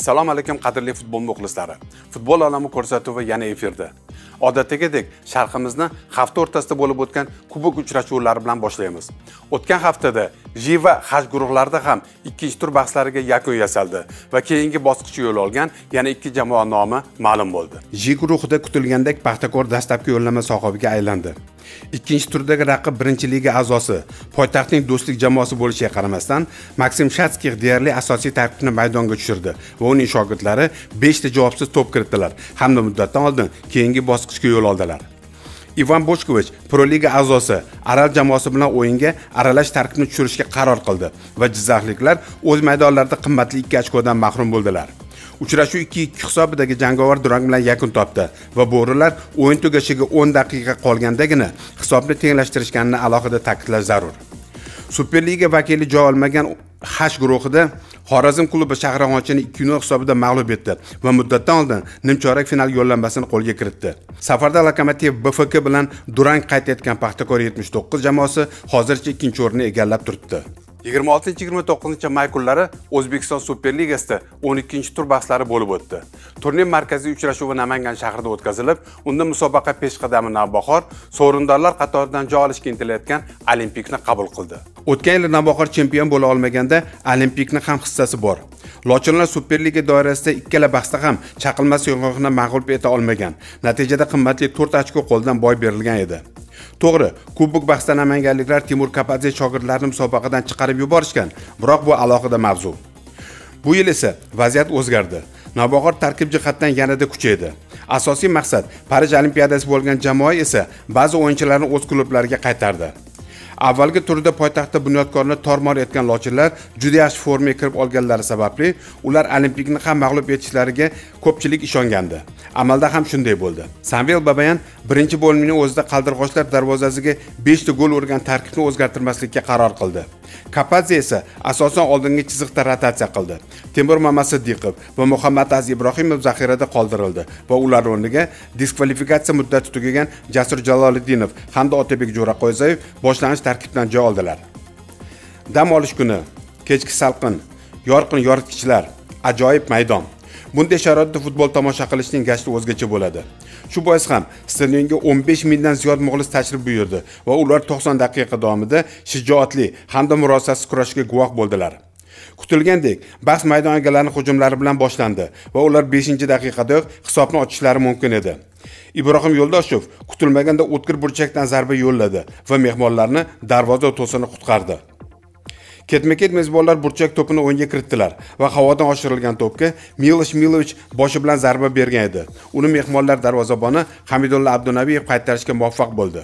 assalomu alaykum qadrli futbol muxlislari. Futbol olami ko'rsatuvi yana efirda. Odatdagidek sharhimizni hafta o'rtasida bo'lib o'tgan kubok uchrashuvlari bilan boshlaymiz. O'tgan haftada jiva haj guruhlarida ham ikkinchi tur bahslariga yakun yasaldi va keyingi bosqichga yo'l olgan yana ikki jamoa nomi ma'lum bo'ldi. Ji guruhida kutilgandek paxtakor dastlabki yo'llanma sohibiga aylandi. Ikkinchi turdagi raqib birinchi liga a'zosi poytaxtning do'stlik jamoasi bo'lishiga qaramasdan maksim shatskix deyarli asosiy tarkibni maydonga tushirdi va uning shogirdlari beshta javobsiz to'p kiritdilar. Hamda muddatdan oldin keyingi bosqichga yo'l oldilar. Ivan bochkovich pro liga a'zosi aral jamoasi bilan o'yinga aralash tarkibni tushirishga qaror qildi va jizzaxliklar o'z maydonlarida qimmatli ikki ochkodan mahrum bo'ldilar. Uchrashuv ikki ikki hisobidagi jangovar durang bilan yakun topdi va bo'rilar o'yin tugashiga 10 daqiqa qolgandagina hisobni tenglashtirishganini alohida ta'kidlash zarur. Superliga vakili joy olmagan h guruhida xorazm klubi shahrag'onchini ikki nol hisobida mag'lub etdi va muddatdan oldin nimchorak final yo'llanmasini qo'lga kiritdi. Safarda lokomotiv bfk bilan durang qayd etgan paxtakor 79 jamoasi hozircha ikkinchi o'rinni egallab turibdi. 26-29 may kunlari O'zbekiston Superligasida 12-tur bahslari bo'lib o'tdi. Turnir markaziy uchrashuvi Namangan shahrida o'tkazilib, unda musobaqa peshqadami Navbahor sovrindorlar qatoridan joy olishga intilayotgan Olimpikni qabul qildi. O'tgan yili Navbahor chempion bo'la olmaganda Olimpikni ham hissasi bor. Lochinlar Superliga doirasida ikkala bahsda ham chaqilmas yong'oqni mag'lub eta olmagan. Natijada qimmatli 4 ochko qo'ldan boy berilgan edi. To'g'ri kubok bahsida namanganliklar timur kapadze shogirdlarini musobaqadan chiqarib yuborishgan biroq bu alohida mavzu. Bu yil esa vaziyat o'zgardi. Navbahor tarkib jihatdan yanada kuchaydi. Asosiy maqsad parij olimpiadasi bo'lgan jamoa esa ba'zi o'yinchilarni o'z klublariga qaytardi. Avvalgi turda poytaxtda bunyodkorni tormor etgan lochinlar juda yaxshi formaga kirib olganlari sababli ular olimpikni ham mag'lub etishlariga ko'pchilik ishongandi. Amalda ham shunday bo'ldi. Samvel babayan birinchi bo'limning o'zida qaldirg'ochlar darvozasiga 5 ta gol urgan tarkibni o'zgartirmaslikka qaror qildi. Kapadze esa asosan oldingi chiziqda rotatsiya qildi. Temur mamasiddiqov va muhammad az ibrohimov zaxirada qoldirildi va ular o'rniga diskvalifikatsiya muddati tugagan jasur jaloliddinov hamda otabek jo'raqo'zayev boshlang'ich tarkibdan joy oldilar. Dam olish kuni kechki salqin yorqin yoritgichlar ajoyib maydon. Bunday sharoitda futbol tomosha qilishning gashti o'zgacha bo'ladi. Shu bois ham stadionga 15 mingdan ziyod muxlis tashrif buyurdi va ular 90 daqiqa davomida shijoatli hamda murosasiz kurashga guvoh bo'ldilar. Kutilgandek bahs maydon egalarining hujumlari bilan boshlandi va ular 5 daqiqadayoq hisobni ochishlari mumkin edi. Ibrohim yo'ldoshev kutilmaganda o'tkir burchakdan zarba yo'lladi va mehmonlarni darvoza to'sini qutqardi. Ketma ket mezbonlar burchak to'pini o'yinga kiritdilar va havodan oshirilgan to'pga milosh milovich boshi bilan zarba bergan edi. Uni mehmonlar darvozaboni hamidulla abdunabiyev qaytarishga muvaffaq bo'ldi.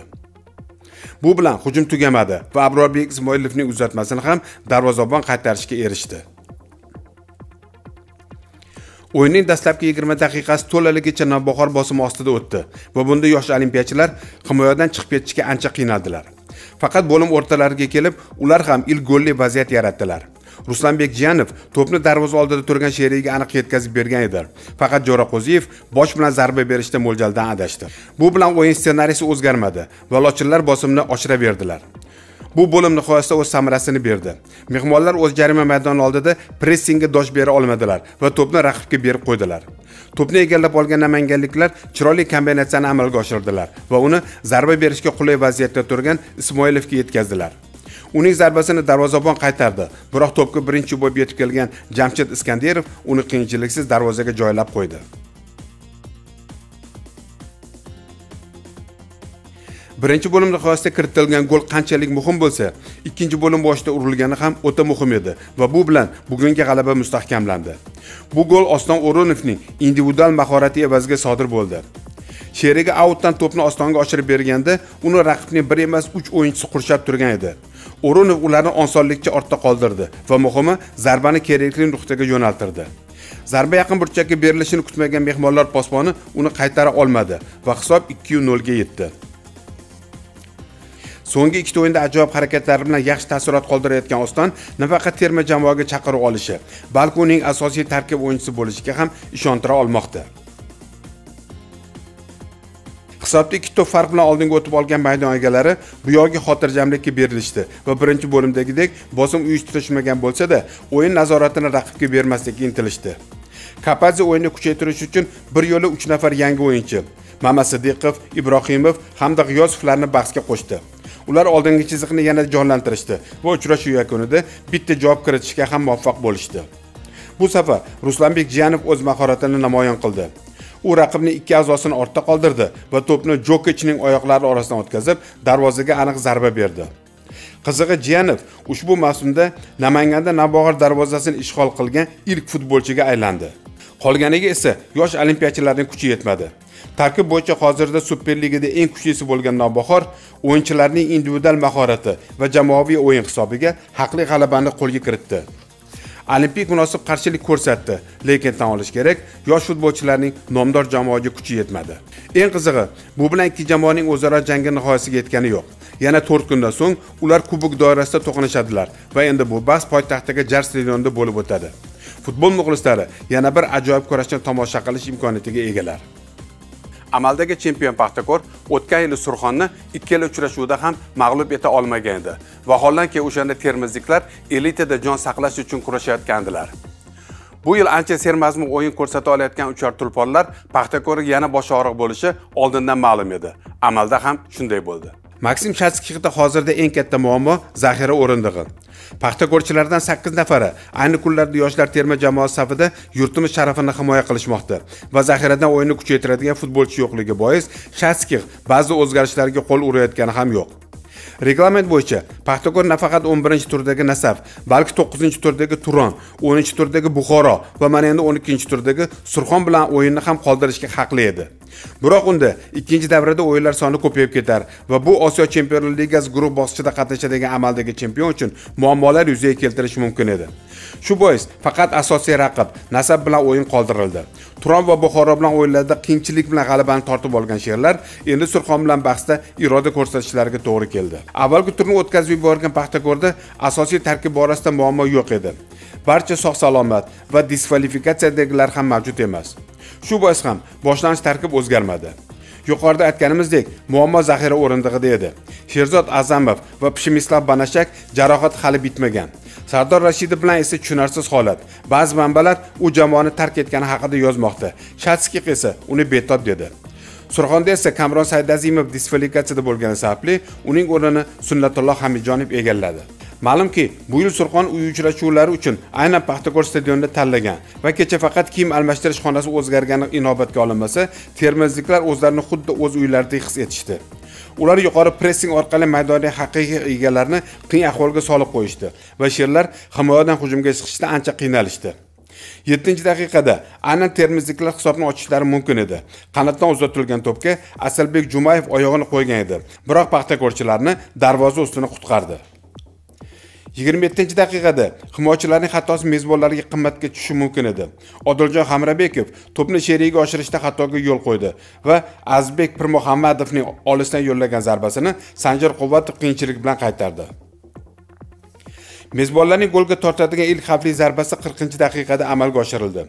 Bu bilan hujum tugamadi va abrorbek ismoilovning uzatmasini ham darvozabon qaytarishga erishdi. O'yinning dastlabki 20 daqiqasi to'laligicha navbahor bosimi ostida o'tdi va bunda yosh olimpiyachilar himoyadan chiqib ketishga ancha qiynaldilar. Faqat bo'lim o'rtalariga kelib ular ham ilk golli vaziyat yaratdilar. Ruslanbek jiyanov to'pni darvoza oldida turgan sherigiga aniq yetkazib bergan edi. Faqat jo'raqo'ziyev bosh bilan zarba berishda mo'ljaldan adashdi. Bu bilan o'yin ssenariysi o'zgarmadi. Va lochinlar bosimni oshiraverdilar. Bu bo'lim nihoyasida o'z samarasini berdi. Mehmonlar o'z jarima maydoni oldida pressingga dosh bera olmadilar va to'pni raqibga berib qo'ydilar. To'pni egallab olgan namanganliklar chiroyli kombinatsiyani amalga oshirdilar va uni zarba berishga qulay vaziyatda turgan ismoilovga yetkazdilar. Uning zarbasini darvozabon qaytardi biroq to'pga birinchi bo'lib yetib kelgan jamshid iskanderov uni qiyinchiliksiz darvozaga joylab qo'ydi. Birinchi bo'lim nihoyasida kiritilgan gol qanchalik muhim bo'lsa ikkinchi bo'lim boshida urilgani ham o'ta muhim edi va bu bilan bugungi g'alaba mustahkamlandi. Bu gol oston o'runovning individual mahorati evaziga sodir bo'ldi. Sherigi autdan to'pni ostonga oshirib berganda uni raqibning bir emas uch o'yinchisi qurshab turgan edi. O'runov ularni osonlikcha ortda qoldirdi va muhimi zarbani kerakli nuqtaga yo'naltirdi. Zarba yaqin burchakka berilishini kutmagan mehmonlar posboni uni qaytara olmadi va hisob 2-0 ga yetdi. So'nggi ikkita o'yinda ajoyib harakatlari bilan yaxshi taassurot qoldirayotgan oston nafaqat terma jamoaga chaqiruv olishi balki uning asosiy tarkib o'yinchisi bo'lishiga ham ishontira olmoqda. Hisobda ikki to'p farq bilan oldinga o'tib olgan maydon egalari bu yog'i xotirjamlikka berilishdi va birinchi bo'limdagidek bosim uyushtirishmagan bo'lsa-da o'yin nazoratini raqibga bermaslikka intilishdi. Kapadze o'yinni kuchaytirish uchun bir yo'la uch nafar yangi o'yinchi mamasidiqov ibrohimov hamda g'iyosovlarni bahsga qo'shdi. Ular oldingi chiziqni yanada jonlantirishdi va uchrashuv yakunida bitta javob kiritishga ham muvaffaq bo'lishdi. Bu safar ruslanbek jiyanov o'z mahoratini namoyon qildi. U raqibni ikki a'zosini ortda qoldirdi va to'pni jokichning oyoqlari orasidan o'tkazib darvozaga aniq zarba berdi. Qizig'i jiyanov ushbu mavsumda namanganda navbahor darvozasini ishg'ol qilgan ilk futbolchiga aylandi. Qolganiga esa yosh olimpiyachilarning kuchi yetmadi. Tarkib bo'yicha hozirda superligada eng kuchlisi bo'lgan navbahor o'yinchilarning individual mahorati va jamoaviy o'yin hisobiga haqli g'alabani qo'lga kiritdi. Olimpik munosib qarshilik ko'rsatdi lekin tan olish kerak yosh futbolchilarning nomdor jamoaga kuchi yetmadi. Eng qizig'i bu bilan ikki jamoaning o'zaro jangi nihoyasiga yetgani yo'q. Yana to'rt kundan so'ng ular kubok doirasida to'qnashadilar va endi bu bahs poytaxtdagi jar stadionida bo'lib o'tadi. Futbol muxlislari yana bir ajoyib kurashni tomosha qilish imkoniyatiga egalar. Amaldagi chempion paxtakor o'tgan yili surxonni ikkala uchrashuvda ham mag'lub eta olmagan edi. Vaholanki o'shanda termizliklar elitada jon saqlash uchun kurashayotgandilar. Bu yil ancha sermazmun o'yin ko'rsata olayotgan uchar tulponlar paxtakorga yana bosh og'riq bo'lishi oldindan ma'lum edi. Amalda ham shunday bo'ldi. Maksim shatskixda hozirda eng katta muammo zaxira o'rindig'i. Paxtakorchilardan sakkiz nafari ayni kunlarda yoshlar terma jamoasi safida yurtimiz sharafini himoya qilishmoqda va zaxiradan o'yinni kuchaytiradigan futbolchi yo'qligi bois shatskix ba'zi o'zgarishlarga qo'l urayotgani ham yo'q. Reglament bo'yicha paxtakor nafaqat 11 turdagi nasaf balki 9 turdagi turon 10 turdagi buxoro va mana endi 12 turdagi surxon bilan o'yinni ham qoldirishga haqli edi. Biroq unda ikkinchi davrada o'yinlar soni ko'payib ketar va bu osiyo chempionlar ligasi guruh bosqichida qatnashadigan amaldagi chempion uchun muammolar yuzaga keltirishi mumkin edi. Shu bois faqat asosiy raqib nasab bilan o'yin qoldirildi. Turon va buxoro bilan o'yinlarda qiyinchilik bilan g'alabani tortib olgan sherlar endi surxon bilan bahsda iroda ko'rsatishlariga to'g'ri keldi. Avvalgi turni o'tkazib yuborgan paxtakorda asosiy tarkib borasida muammo yo'q edi. Barcha sog' salomat va diskvalifikatsiyadagilar ham mavjud emas. Shu bois ham boshlanish tarkib o'zgarmadi. Yuqorida aytganimizdek muammo zaxira o'rindig'ida edi. Sherzod azamov va pshimislav banashak jarohati hali bitmagan. Sardor rashidov bilan esa tushunarsiz holat. Ba'zi manbalar u jamoani tark etgani haqida yozmoqda. Shatskix esa uni betob dedi. Surxonda esa kamron saidazimov diskvalifikatsiyada bo'lgani sababli uning o'rnini sunnatulloh hamidjonov egalladi. Ma'lumki bu yil surxon uy uchrashuvlari uchun aynan paxtakor stadionini tanlagan va kecha faqat kiyim almashtirish xonasi o'zgargani inobatga olinmasa termizliklar o'zlarini xuddi o'z uylaridek his etishdi. Ular yuqori pressing orqali maydonning haqiqiy egalarini qiyin ahvolga solib qo'yishdi va sherlar himoyadan hujumga chiqishda ancha qiynalishdi. Yettinchi daqiqada aynan termizliklar hisobni ochishlari mumkin edi. Qanotdan uzatilgan to'pga asalbek jumayev oyog'ini qo'ygan edi. Biroq paxtakorchilarni darvoza ustini qutqardi. Yigirma yettinchi daqiqada himoyachilarning xatosi mezbonlarga qimmatga tushishi mumkin edi. Odiljon hamrabekov to'pni sherigiga oshirishda xatoga yo'l qo'ydi va azbek pirmuhammadovning olisdan yo'llagan zarbasini sanjar quvvatov qiyinchilik bilan qaytardi. Mezbonlarning golga tortadigan ilk xavfli zarbasi 40 daqiqada amalga oshirildi.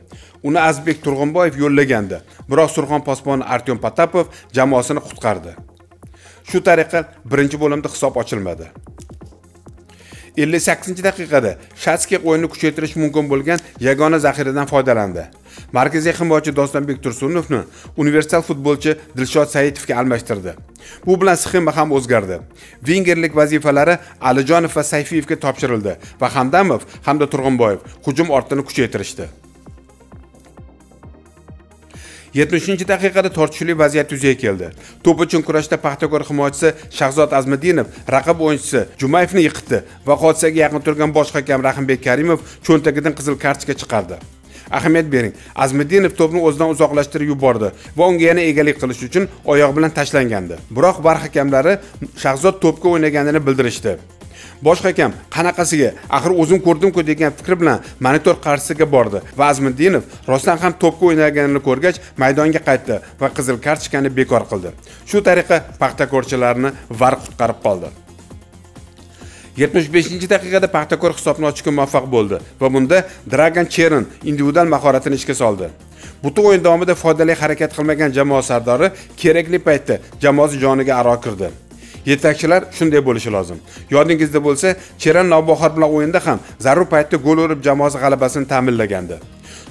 Uni azbek turg'unboyev yo'llagandi. Biroq surxon posboni artyom patapov jamoasini qutqardi. Shu tariqa birinchi bo'limda hisob ochilmadi. 58 daqiqada shatskiy o'yinni kuchaytirish mumkin bo'lgan yagona zaxiradan foydalandi. Markaziy himoyachi dostonbek tursunovni universal futbolchi dilshod saitovga almashtirdi. Bu bilan sxema ham o'zgardi. Vingerlik vazifalari alijonov va sayfiyevga topshirildi va hamdamov hamda turg'unboyev hujum ortini kuchaytirishdi. Yetmishinchi daqiqada tortishuvli vaziyat yuzaga keldi. To'p uchun kurashda paxtakor himoyachisi shahzod azmiddinov raqib o'yinchisi jumayevni yiqitdi va hodisaga yaqin turgan bosh hakam rahimbek karimov cho'ntagidan qizil kartochka chiqardi. Ahamiyat bering azmiddinov to'pni o'zidan uzoqlashtirib yubordi va unga yana egalik qilish uchun oyoq bilan tashlangandi. Biroq bar hakamlari shahzod to'pga o'ynaganini bildirishdi. Bosh hakam qanaqasiga? Axir o'zim ko'rdimku degan fikr bilan monitor qarshisiga bordi va azmiddinov rostdan ham to'pga o'ynaganini ko'rgach maydonga qaytdi va qizil kartochkani bekor qildi. Shu tariqa paxtakorchilarni var qutqarib qoldi. 75 daqiqada paxtakor hisobni ochishga muvaffaq bo'ldi va bunda dragan cherin individual mahoratini ishga soldi. Butun o'yin davomida foydali harakat qilmagan jamoa sardori kerakli paytda jamoasi joniga aro kirdi. Yetakchilar shunday bo'lishi lozim. Yodingizda bo'lsa cheran navbahor bilan o'yinda ham zarur paytda gol urib jamoasi g'alabasini ta'minlagandi.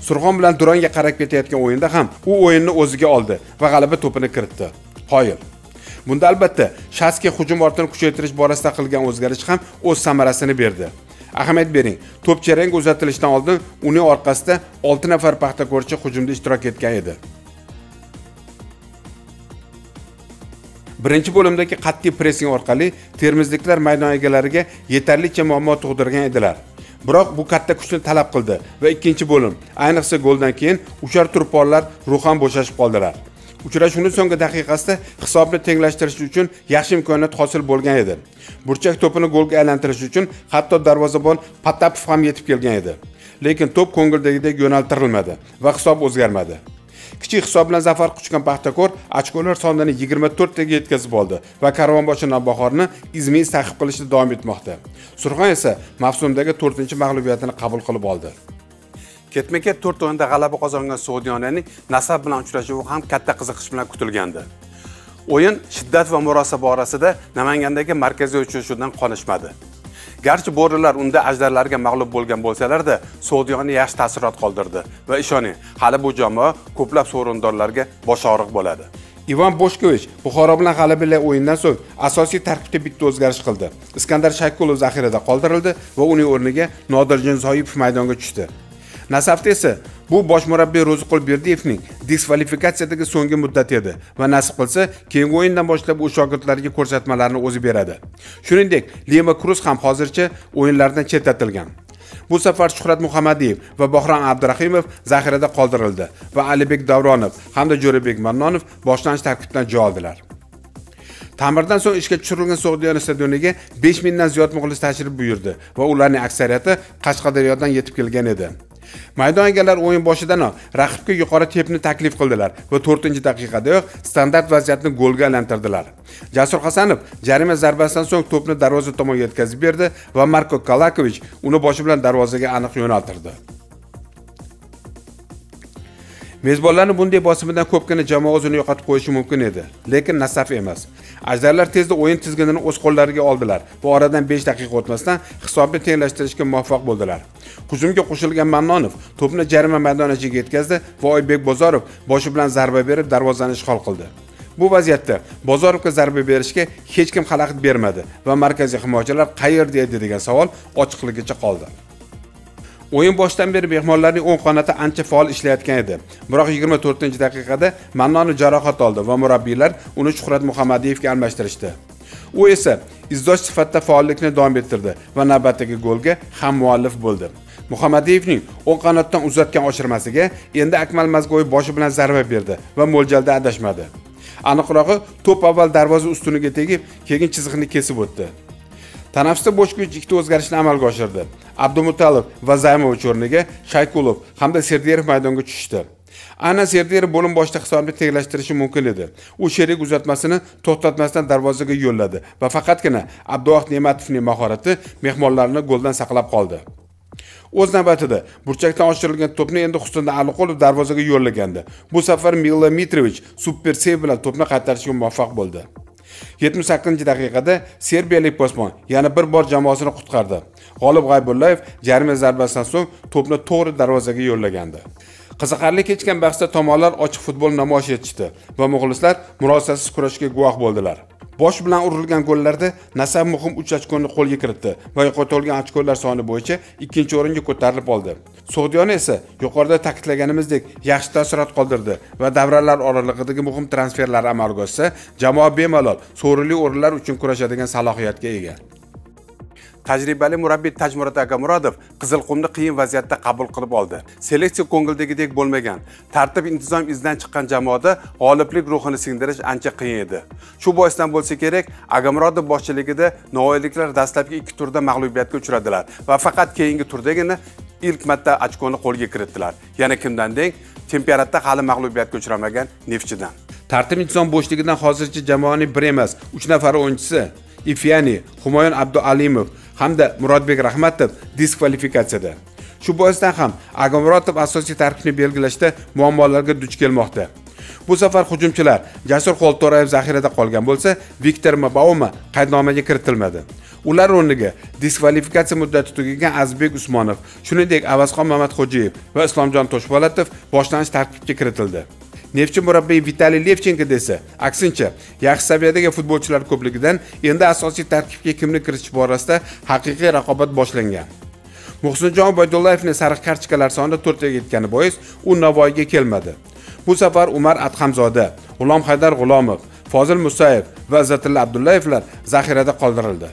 Surxon bilan duronga qarab ketayotgan o'yinda ham u o'yinni o'ziga oldi va g'alaba to'pini kiritdi. Qoyil bunda albatta shaski hujum ortini kuchaytirish borasida qilgan o'zgarish ham o'z samarasini berdi. Ahamiyat bering to'p cherang uzatilishidan oldin uning orqasida 6 nafar paxtakorchi hujumda ishtirok etgan edi. Birinchi bo'limdagi qat'iy pressing orqali termizliklar maydon egalariga yetarlicha muammo tug'dirgan edilar. Biroq bu katta kuchni talab qildi va ikkinchi bo'lim ayniqsa goldan keyin uchar turponlar ruhan bo'shashib qoldilar. Uchrashuvning so'nggi daqiqasida hisobni tenglashtirish uchun yaxshi imkoniyat hosil bo'lgan edi. Burchak to'pini golga aylantirish uchun hatto darvozabon patapov ham yetib kelgan edi. Lekin to'p ko'ngildagidek yo'naltirilmadi va hisob o'zgarmadi. Kichik hisob bilan zafar quchgan paxtakor ochkolar sonini 24 taga yetkazib oldi va karvonboshi navbahorni izmiy ta'qib qilishda davom etmoqda. Surxon esa mavsumdagi 4 mag'lubiyatini qabul qilib oldi. Ketma ket to'rt o'yinda g'alaba qozongan sug'diyonaning nasab bilan uchrashuvi ham katta qiziqish bilan kutilgandi. O'yin shiddat va murosa borasida namangandagi markaziy uchrashuvdan qonishmadi garchi bo'rilar unda ajdarlarga mag'lub bo'lgan bo'lsalarda sodiyoni yaxshi taassurot qoldirdi va ishoning hali bu jamoa ko'plab sovrindorlarga boshog'riq bo'ladi. Ivan boshkovich buxoro bilan g'alabali o'yindan so'ng asosiy tarkibda bitta o'zgarish qildi. Iskandar shaykulov zaxirada qoldirildi va uning o'rniga nodirjon zoipov maydonga tushdi. Nasafda esa bu bosh murabbiy ro'ziqul berdiyevning diskvalifikatsiyadagi so'nggi muddati edi va nasib qilsa keyingi o'yindan boshlab u shogirdlariga ko'rsatmalarni o'zi beradi. Shuningdek lema kruz ham hozircha o'yinlardan chetlatilgan. Bu safar shuhrat muhammadiyev va bahrom abdurahimov zaxirada qoldirildi va alibek davronov hamda jo'rabek mannonov boshlanish tarkibdan joy oldilar. Ta'mirdan so'ng ishga tushirilgan sog'diyona stadioniga 5 mingdan ziyod muxlis tashrif buyurdi va ularning aksariyati qashqadaryodan yetib kelgan edi. Maydon egalari o'yin boshidanoq raqibga yuqori tepni taklif qildilar va 4 daqiqadayoq standart vaziyatni golga aylantirdilar. Jasur hasanov jarima zarbasidan so'ng to'pni darvoza tomon yetkazib berdi va marko kalakovich uni boshi bilan darvozaga aniq yo'naltirdi. Mezbonlarni bunday bosimidan ko'pgina jamoa o'zini yo'qotib qo'yishi mumkin edi. Lekin nasaf emas. Ajdarlar tezda o'yin tizginini o'z qo'llariga oldilar va oradan 5 daqiqa o'tmasdan hisobni tenglashtirishga muvaffaq bo'ldilar. Hujumga qo'shilgan mannonov to'pni jarima maydonchasiga yetkazdi va oybek bozorov boshi bilan zarba berib darvozani ishg'ol qildi. Bu vaziyatda bozorovga zarba berishga hech kim xalaqit bermadi va markaziy himoyachilar qayerda edi degan savol ochiqligicha qoldi. O'yin boshidan beri mehmonlarning o'ng qanoti ancha faol ishlayotgan edi. Biroq 24 daqiqada mannoni jarohat oldi va murabbiylar uni shuhrat muhammadiyevga almashtirishdi. U esa izdosh sifatida faollikni davom ettirdi va navbatdagi golga ham muallif bo'ldi. Muhammadiyevning o'ng qanotdan uzatgan oshirmasiga endi akmal mazgo'yev boshi bilan zarba berdi va mo'ljalda adashmadi. Aniqrog'i to'p avval darvoza ustuniga tegib keyin chiziqni kesib o'tdi. Tanaffusda boshkovich ikkita o'zgarishni amalga oshirdi. Abdumutalov va zaymovich o'rniga shaykulov hamda serderov maydonga tushishdi. Ana serderov bo'lim boshida hisobni tenglashtirishi mumkin edi. U sherik uzatmasini to'xtatmasdan darvozaga yo'lladi va faqatgina abduvohid ne'matovning mahorati mehmonlarni goldan saqlab qoldi. O'z navbatida burchakdan oshirilgan to'pni endi husniddin aliqulov darvozaga yo'llagandi. Bu safar mila mitrovich super sev bilan to'pni qaytarishga muvaffaq bo'ldi. 78 daqiqada serbiyalik posbon yana bir bor jamoasini qutqardi. G'olib g'aybullayev jarima zarbasidan so'ng to'pni to'g'ri darvozaga yo'llagandi. Qiziqarli kechgan bahsda tomonlar ochiq futbol namoyish etishdi va muxlislar murosasiz kurashga guvoh bo'ldilar. Bosh bilan urilgan gollarda nasab muhim 3 ochkoni qo'lga kiritdi va yo'qotilgan ochkolar soni bo'yicha ikkinchi o'ringa ko'tarilib oldi. Sug'diyona esa yuqorida ta'kidlaganimizdek yaxshi taassurot qoldirdi va davralar oralig'idagi muhim transferlar amalga oshsa jamoa bemalol sovrinli o'rinlar uchun kurashadigan salohiyatga ega. Tajribali murabbiy tajmurat agamurodov qizilqumni qiyin vaziyatda qabul qilib oldi. Seleksiya ko'ngildagidek bo'lmagan tartib intizom izdan chiqqan jamoada g'oliblik ruhini singdirish ancha qiyin edi. Shu boisdan bo'lsa kerak agamurodov boshchiligida navoiyliklar dastlabki ikki turda mag'lubiyatga uchradilar va faqat keyingi turdagina ilk marta ochkoni qo'lga kiritdilar. Yana kimdan deng chempionatda hali mag'lubiyatga uchramagan neftchidan. Tartib intizom bo'shligidan hozircha jamoaning bir emas uch nafar o'yinchisi ifyani humoyon abdualimov hamda murodbek rahmatov diskvalifikatsiyada. Shu boisdan ham agomurotov asosiy tarkibni belgilashda muammolarga duch kelmoqda. Bu safar hujumchilar jasur xo'lto'rayev zaxirada qolgan bo'lsa viktor mabauma qaydnomaga kiritilmadi. Ular o'rniga diskvalifikatsiya muddati tugagan azizbek usmonov shuningdek avazxon mamatxo'jiyev va islomjon toshpo'latov boshlanish tarkibga kiritildi. Nefchi murabbiy vitaliy levchenko desa aksincha yaxshi saviyadagi futbolchilar ko'pligidan endi asosiy tarkibga kimni kiritish borasida haqiqiy raqobat boshlangan. Muhsinjon boydullayevni sariq kartochkalar soni to'rttaga yetgani bois u navoiyga kelmadi. Bu safar umar adhamzoda g'ulom haydar g'ulomov fozil musayev va izzatilla abdullayevlar zaxirada qoldirildi.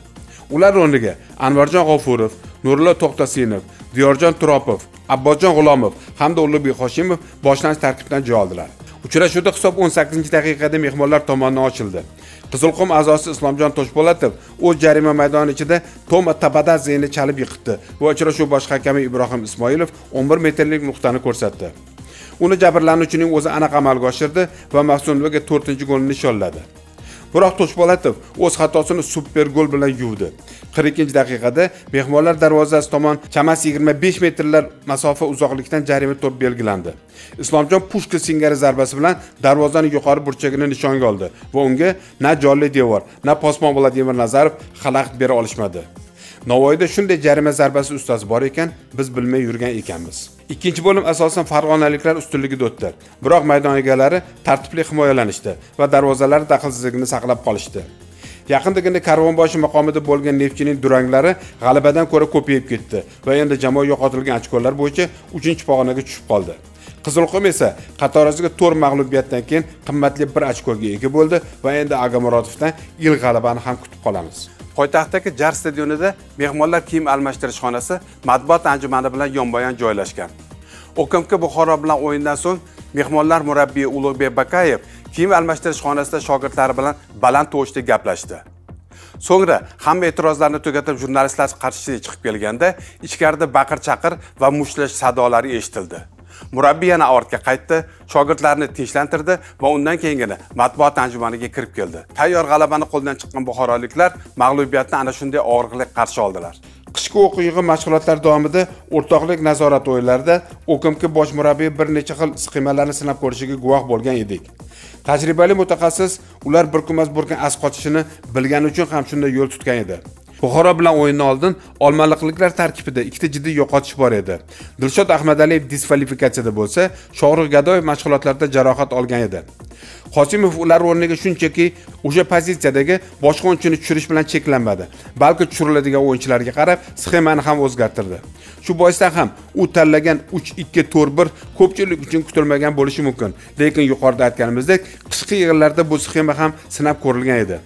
Ular o'rniga anvarjon g'ofurov nurullo to'xtasinov diyorjon turopov abbosjon g'ulomov hamda ulug'bek hoshimov boshlanish tarkibdan joy oldilar. Uchrashuvda hisob 18 daqiqada mehmonlar tomonidan ochildi. Qizilqum a'zosi islomjon toshpo'latov o'z jarima maydoni ichida toma tabadazeni chalib yiqitdi. Va uchrashuv bosh hakami ibrohim ismoilov 11 metrlik nuqtani ko'rsatdi. Uni jabrlanuvchining o'zi aniq amalga oshirdi va mavsumdagi 4 golni nishonladi. Biroq toshpo'latov o'z xatosini super gol bilan yuvdi. 42 daqiqada mehmonlar darvozasi tomon chamasi 25 metrlar masofa uzoqlikdan jarima to'p belgilandi. Islomjon pushka singari zarbasi bilan darvozani yuqori burchagini nishonga oldi va unga na jonli devor na posmon vladimir nazarov xalaqit bera olishmadi. Navoiyda shunday jarima zarbasi ustasi bor ekan biz bilmay yurgan ekanmiz. Ikkinchi bo'lim asosan farg'onaliklar ustunligida o'tdi. Biroq maydon egalari tartibli himoyalanishdi va darvozalar daxlsizligini saqlab qolishdi. Yaqindagina karvonboshi maqomida bo'lgan neftchining duranglari g'alabadan ko'ra ko'payib ketdi va endi jamoa yo'qotilgan ochkolar bo'yicha uchinchi pog'onaga tushib qoldi. Qizilqum esa qatorasiga to'rt mag'lubiyatdan keyin qimmatli bir ochkoga ega bo'ldi va endi agamurodovdan ilk g'alabani ham kutib qolamiz. Poytaxtdagi jar stadionida mehmonlar kiyim almashtirish xonasi matbuot anjumani bilan yonma yon joylashgan. Okmk buxoro bilan o'yindan so'ng mehmonlar murabbiyi ulug'bek bakayev kiyim almashtirish xonasida shogirdlari bilan baland tovushda gaplashdi. So'ngra hamma e'tirozlarni tugatib jurnalistlar qarshisiga chiqib kelganda ichkarida baqir chaqir va mushtlash sadolari eshitildi. Murabbiy yana ortga qaytdi shogirdlarni tinchlantirdi va undan keyingina matbuot anjumaniga kirib keldi. Tayyor g'alabani qo'ldan chiqqan buxoroliklar mag'lubiyatni ana shunday og'irlik qarshi oldilar. Qishki o'quv yig'i mashg'ulotlar davomida o'rtoqlik nazorati o'yinlarida okmk bosh murabbiyi bir necha xil sxemalarni sinab ko'rishiga guvoh bo'lgan edik. Tajribali mutaxassis ular bir kunmas bir kun as qochishini bilgani uchun ham shunday yo'l tutgan edi. Buxoro bilan o'yindan oldin olmaliqliklar tarkibida ikkita jiddiy yo'qotish bor edi. Dilshod ahmadaliyev diskvalifikatsiyada bo'lsa shohrux gadoyev mashg'ulotlarda jarohat olgan edi. Qosimov ular o'rniga shunchaki o'sha pozitsiyadagi boshqa o'yinchini tushirish bilan cheklanmadi balki tushiriladigan o'yinchilarga qarab sxemani ham o'zgartirdi. Shu boisdan ham u tanlagan uch ikki to'rt bir ko'pchilik uchun kutilmagan bo'lishi mumkin lekin yuqorida aytganimizdek qishki yig'inlarda bu sxema ham sinab ko'rilgan edi.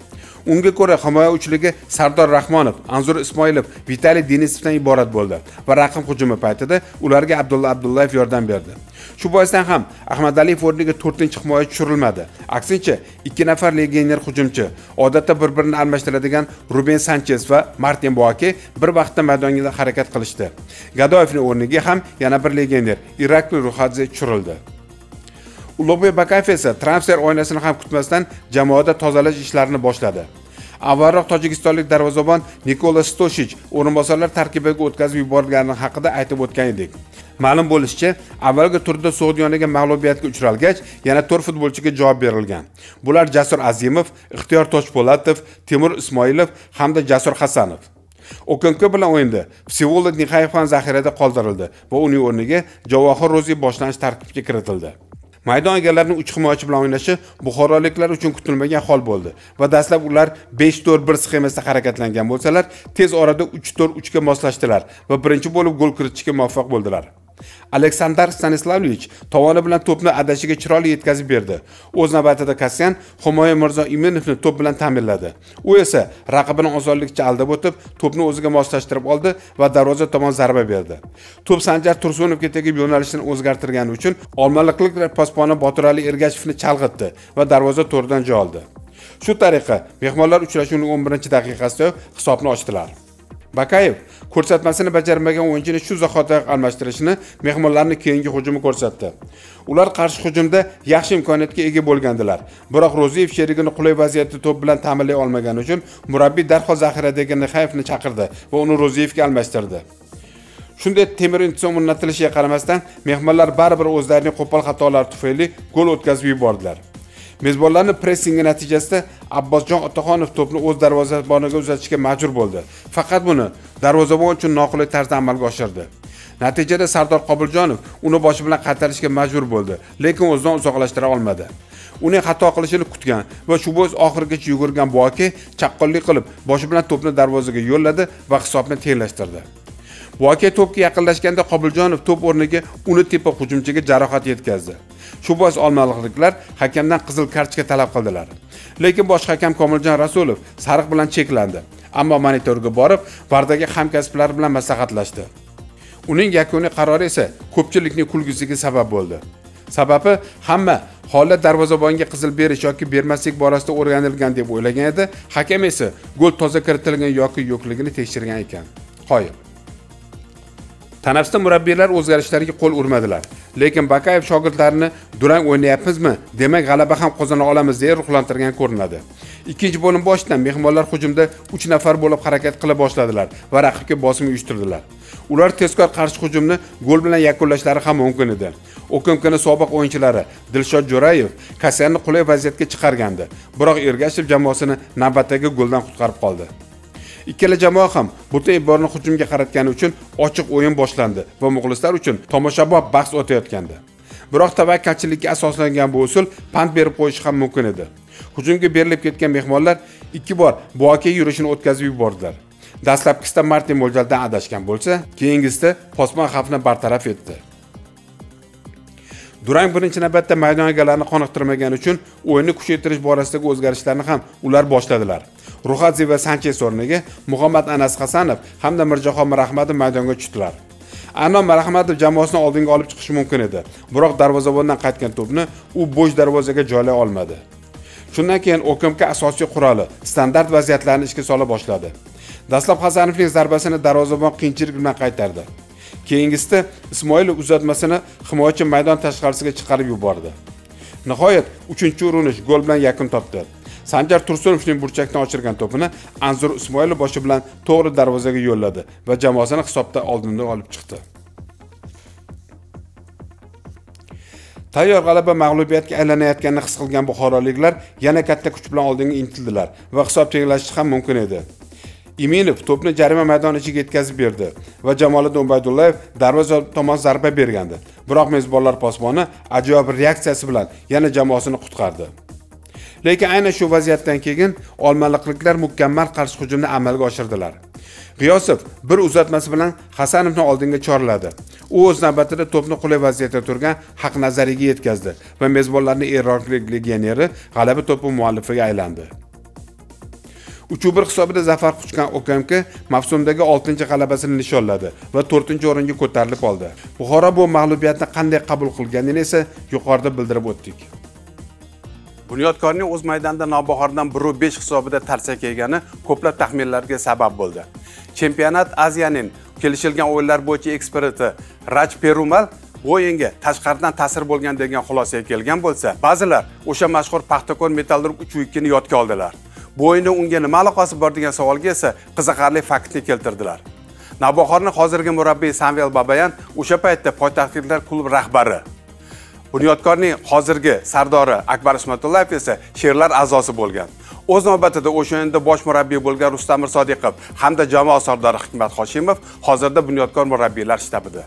Unga ko'ra himoya uchligi sardor rahmonov anzur ismoilov vitaliy denisovdan iborat bo'ldi va raqib hujumi paytida ularga abdulla abdullayev yordam berdi. Shu boisdan ham ahmadaliyev o'rniga to'rtinchi himoya tushirilmadi. Aksincha ikki nafar legioner hujumchi odatda bir birini almashtiradigan ruben sanchez va martin boake bir vaqtda maydonga harakat qilishdi. Gadoyevning o'rniga ham yana bir legioner irakli ruhadze tushirildi. Ulug'bek bakayev esa transfer oynasini ham kutmasdan jamoada tozalash ishlarini boshladi. Avvalroq tojikistonlik darvozabon nikola stoshich o'rinbosarlar tarkibiga o'tkazib yuborilgani haqida aytib o'tgan edik. Ma'lum bo'lishicha avvalgi turda sug'diyoniga mag'lubiyatga uchralgach yana to'rt futbolchiga javob berilgan. Bular jasur azimov ixtiyor toshpo'latov temur ismoilov hamda jasur hasanov. Okonko bilan o'yinda vsevolod nixayev ham zaxirada qoldirildi va uning o'rniga javohir ro'ziy boshlanish tarkibga kiritildi. Maydon egalarining uch himoyachi bilan o'ynashi buxoroliklar uchun kutilmagan hol bo'ldi. Va dastlab ular 5-4-1 sxemasida harakatlangan bo'lsalar tez orada 3-4-3 ga moslashdilar va birinchi bo'lib gol kiritishga muvaffaq bo'ldilar. Aleksandr stanislavovich tovoni bilan to'pni adashiga chiroyli yetkazib berdi. O'z navbatida kasyan humoya mirzo imenovni to'p bilan ta'minladi. U esa raqibini osonlikcha aldab o'tib to'pni o'ziga moslashtirib oldi va darvoza tomon zarba berdi. To'p sanjar tursunovga tegib yo'nalishini o'zgartirgani uchun olmaliqlik posboni botirali ergashevni chalg'itdi va darvoza to'ridan joy oldi. Shu tariqa mehmonlar uchrashuvning 11 daqiqasida hisobni ochdilar. Bakayev ko'rsatmasini bajarmagan o'yinchini shu zahoti almashtirishni mehmonlarni keyingi hujumi ko'rsatdi. Ular qarshi hujumda yaxshi imkoniyatga ega bo'lgandilar. Biroq ro'ziyev sherigini qulay vaziyatda to'p bilan ta'minlay olmagani uchun murabbiy darhol zaxiradagi nihayevni chaqirdi va uni ro'ziyevga almashtirdi. Shunday temir intizom o'rnatilishiga qaramasdan mehmonlar baribir o'zlarining qo'pol xatolari tufayli gol o'tkazib yubordilar. Mezbonlarni pressingi natijasida abbosjon otaxonov to'pni o'z darvozaboniga uzatishga majbur bo'ldi. Faqat buni darvozabon uchun noqulay tarzda amalga oshirdi. Natijada sardor qobiljonov uni boshi bilan qaytarishga majbur bo'ldi lekin o'zidan uzoqlashtira olmadi. Uning xato qilishini kutgan va shu bois oxirigacha yugurgan boki chaqqonlik qilib boshi bilan to'pni darvozaga yo'lladi va hisobni tenglashtirdi. Voqea to'pga yaqinlashganda qobiljonov to'p o'rniga uni tepa hujumchiga jarohat yetkazdi. Shu bois olmaliqliklar hakamdan qizil kartochka talab qildilar. Lekin bosh hakam komiljon rasulov sariq bilan cheklandi ammo monitorga borib vardagi hamkasblari bilan maslahatlashdi. Uning yakuniy qarori esa ko'pchilikning kulgisiga sabab bo'ldi. Sababi hamma holat darvozabonga qizil berish yoki bermaslik borasida o'rganilgan deb o'ylagan edi hakam esa gol toza kiritilgan yoki yo'qligini tekshirgan ekan. Qoyil. Tanaffusda murabbiylar o'zgarishlarga qo'l urmadilar. Lekin bakayev shogirdlarini durang o'ynayapmizmi demak g'alaba ham qozona olamiz deya ruhlantirgan ko'rinadi. Ikkinchi bo'lim boshidan mehmonlar hujumda uch nafar bo'lib harakat qila boshladilar va raqibga bosim uyushtirdilar. Ular tezkor qarshi hujumni gol bilan yakunlashlari ham mumkin edi. O'kimkini sobiq o'yinchilari dilshod jo'rayev kasyanni qulay vaziyatga chiqargandi. Biroq ergashev jamoasini navbatdagi goldan qutqarib qoldi. Ikkala jamoa ham butun e'tiborni hujumga qaratgani uchun ochiq o'yin boshlandi va muxlislar uchun tomoshabob bahs o'tayotgandi. Biroq tavakkalchilikka asoslangan bu usul pand berib qo'yishi ham mumkin edi. Hujumga berilib ketgan mehmonlar ikki bor boke yurishini o'tkazib yubordilar. Dastlabkisida martin mo'ljaldan adashgan bo'lsa keyingisida posmon xavfni bartaraf etdi. Durang birinchi navbatda maydon egalarini qoniqtirmagani uchun o'yinni kuchaytirish borasidagi o'zgarishlarni ham ular boshladilar. Ruhadze va sanches o'rniga muhammad anas hasanov hamda mirjahon rahmatov maydonga tushdilar. Anom rahmatov jamoasini oldinga olib chiqishi mumkin edi biroq darvozabondan qaytgan to'pni u bo'sh darvozaga joylay olmadi. Shundan keyin okmk asosiy quroli standart vaziyatlarni ishga sola boshladi. Dastlab hasanovning zarbasini darvozabon qiyinchilik bilan qaytardi. Keyingisida ismoilov uzatmasini himoyachi maydon tashqarisiga chiqarib yubordi. Nihoyat uchinchi urinish gol bilan yakun topdi. Sanjar tursunovning burchakdan ochirgan to'pini anzur ismoilov boshi bilan to'g'ri darvozaga yo'lladi va jamoasini hisobda oldinda olib chiqdi. Tayyor g'alaba mag'lubiyatga aylanayotganini his qilgan buxoroliklar yana katta kuch bilan oldinga intildilar va hisob tenglashishi ham mumkin edi. Iminov to'pni jarima maydoni ichiga yetkazib berdi va jamoliddin ubaydullayev darvoza tomon zarba bergandi. Biroq mezbonlar posboni ajoyib reaksiyasi bilan yana jamoasini qutqardi. Lekin aynan shu vaziyatdan keyin olmaliqliklar mukammal qarshi hujumni amalga oshirdilar. G'iyosov bir uzatmasi bilan hasanovni oldinga chorladi u o'z navbatida to'pni qulay vaziyatda turgan haqnazariga yetkazdi va mezbonlarning erorlik legioneri g'alaba to'pi muallifiga aylandi. Uch bir hisobida zafar quchgan okmk mavsumdagi oltinchi g'alabasini nishonladi va to'rtinchi o'ringa ko'tarilib oldi. Buxoro bu mag'lubiyatni qanday qabul qilganini esa yuqorida bildirib o'tdik. Bunyodkorning o'z maydonida navbahordan biru besh hisobida tarsa yegani ko'plab taxminlarga sabab bo'ldi. Chempionat aziyaning kelishilgan o'yinlar bo'yicha eksperti raj perumal o'yinga tashqaridan ta'sir bo'lgan degan xulosaga kelgan bo'lsa ba'zilar o'sha mashhur paxtakor metallurg uch ikkini yodga oldilar. Bu unga nima aloqasi bor degan savolga esa qiziqarli faktni keltirdilar. Navbahorni hozirgi murabbiy samvel babayan o'sha paytda poytaxtliklar klubi rahbari. Bunyodkorning hozirgi sardori akbar ismatullayev esa sherlar a'zosi bo'lgan. O'z navbatida o'sha o'yinda bosh murabbiy bo'lgan rustam sodiqov hamda jamoa sardori hikmat hoshimov hozirda bunyodkor murabbiylar shtabida.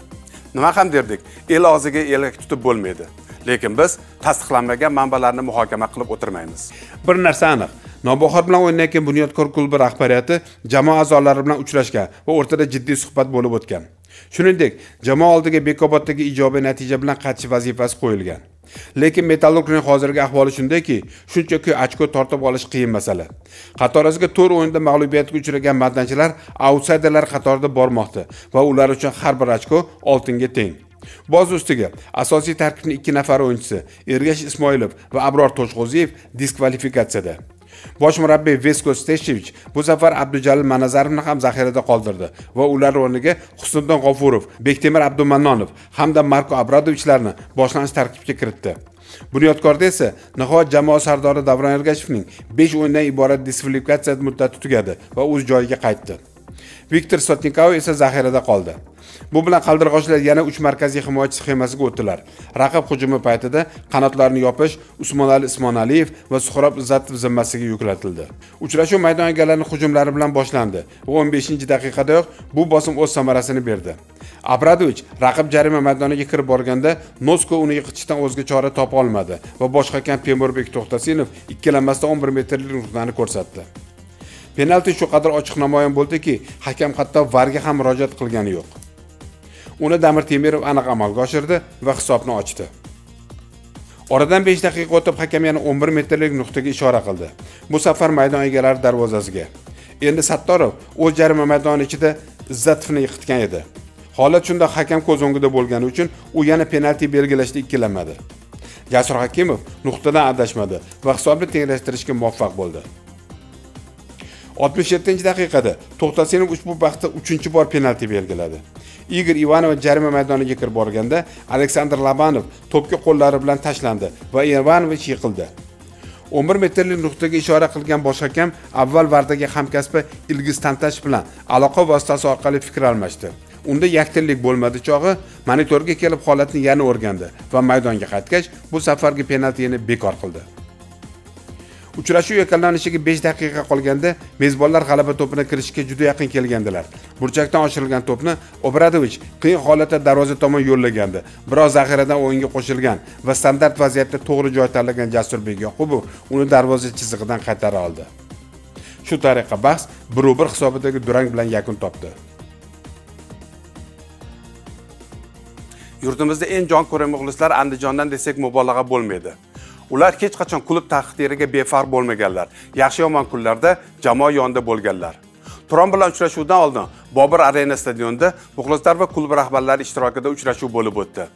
Nima ham derdik el og'ziga elak tutib bo'lmaydi. Lekin biz tasdiqlanmagan manbalarni muhokama qilib o'tirmaymiz. Bir narsa aniq Nobahor bilan o'ynayotgan bunyodkor klubi rahbariyati jamoa a'zolari bilan uchrashgan va o'rtada jiddiy suhbat bo'lib o'tgan. Shuningdek jamoa oldiga bekoboddagi ijobiy natija bilan qaytish vazifasi qo'yilgan. Lekin metallurgning hozirgi ahvoli shundaki, shunchaki ochko tortib olish qiyin masala. Qatorasiga to'rt o'yinda mag'lubiyatga uchragan maydonchilar autsayderlar qatorida bormoqda va ular uchun har bir ochko oltinga teng. Boz ustiga asosiy tarkibning ikki nafar o'yinchisi ergash ismoilov va abror Toshqo'ziyev diskvalifikatsiyada. Bosh murabbiy vesko stechevich bu safar abdujalil manazarovni ham zaxirada qoldirdi va ular o'rniga husniddin g'ofurov bektemir abdumannonov hamda marko abradovichlarni boshlanish tarkibga kiritdi. Bunyodkorda esa nihoyat jamoa sardori davron ergashevning besh o'yindan iborat diskvalifikatsiya muddati tugadi va o'z joyiga qaytdi. Viktor sotnikov esa zaxirada qoldi. Bu bilan qaldirg'ochlar yana uch markaziy himoyachi sxemasiga o'tdilar. Raqib hujumi paytida qanotlarni yopish usmonali ismonaliyev va suhrob izzatov zimmasiga yuklatildi. Uchrashuv maydon egalarini hujumlari bilan boshlandi va o'n beshinchi daqiqadayoq bu bosim o'z samarasini berdi. Abradovich raqib jarima maydoniga kirib borganda nosko uni yiqitishdan o'zga chora topa olmadi va bosh hakam temurbek to'xtasinov ikkilanmasdan o'n bir metrlik nuqtani ko'rsatdi. Penalti shu qadar ochiq namoyon bo'ldiki hakam hatto varga ham murojaat qilgani yo'q. Uni damir temirov aniq amalga oshirdi va hisobni ochdi. Oradan 5 daqiqa o'tib hakam yana 11 metrlik nuqtaga ishora qildi. Bu safar maydon egalari darvozasiga. Endi sattorov o'z jarima maydoni ichida izzatovni yiqitgan edi. Holat shunda hakam ko'z o'ngida bo'lgani uchun u yana penalti belgilashda ikkilanmadi. Jasur hakimov nuqtadan adashmadi va hisobni tenglashtirishga muvaffaq bo'ldi. 67 daqiqada to'xtasinov ushbu bahsda uchinchi bor penalti belgiladi. Igor ivanov jarima maydoniga kirib borganda aleksandr labanov to'pga qo'llari bilan tashlandi va ivanovich yiqildi. 11 metrlik nuqtaga ishora qilgan bosh hakam avval vardagi hamkasbi ilgiz tantash bilan aloqa vositasi orqali fikr almashdi. Unda yakdillik bo'lmadi chog'i monitorga kelib holatni yana o'rgandi va maydonga qaytgach bu safargi penaltini bekor qildi. Uchrashuv yakunlanishiga 5 daqiqa qolganda mezbonlar g'alaba to'pini kirishga juda yaqin kelgandilar. Burchakdan oshirilgan to'pni obradovich qiyin holatda darvoza tomon yo'llagandi. Biroz zaxiradan o'yinga qo'shilgan va standart vaziyatda to'g'ri joy tanlagan jasurbek yoqubov uni darvoza chizig'idan qaytara oldi. Shu tariqa bahs 1-1 hisobidagi durang bilan yakun topdi. Yurtimizda eng jon ko'ra muxlislar andijondan desak mubolag'a bo'lmaydi. Ular hech qachon klub taqdiriga befarq bo'lmaganlar. Yaxshi yomon kunlarda jamoa yonida bo'lganlar. Turon bilan uchrashuvdan oldin bobur arena stadionida muxlislar va klub rahbarlari ishtirokida uchrashuv bo'lib o'tdi.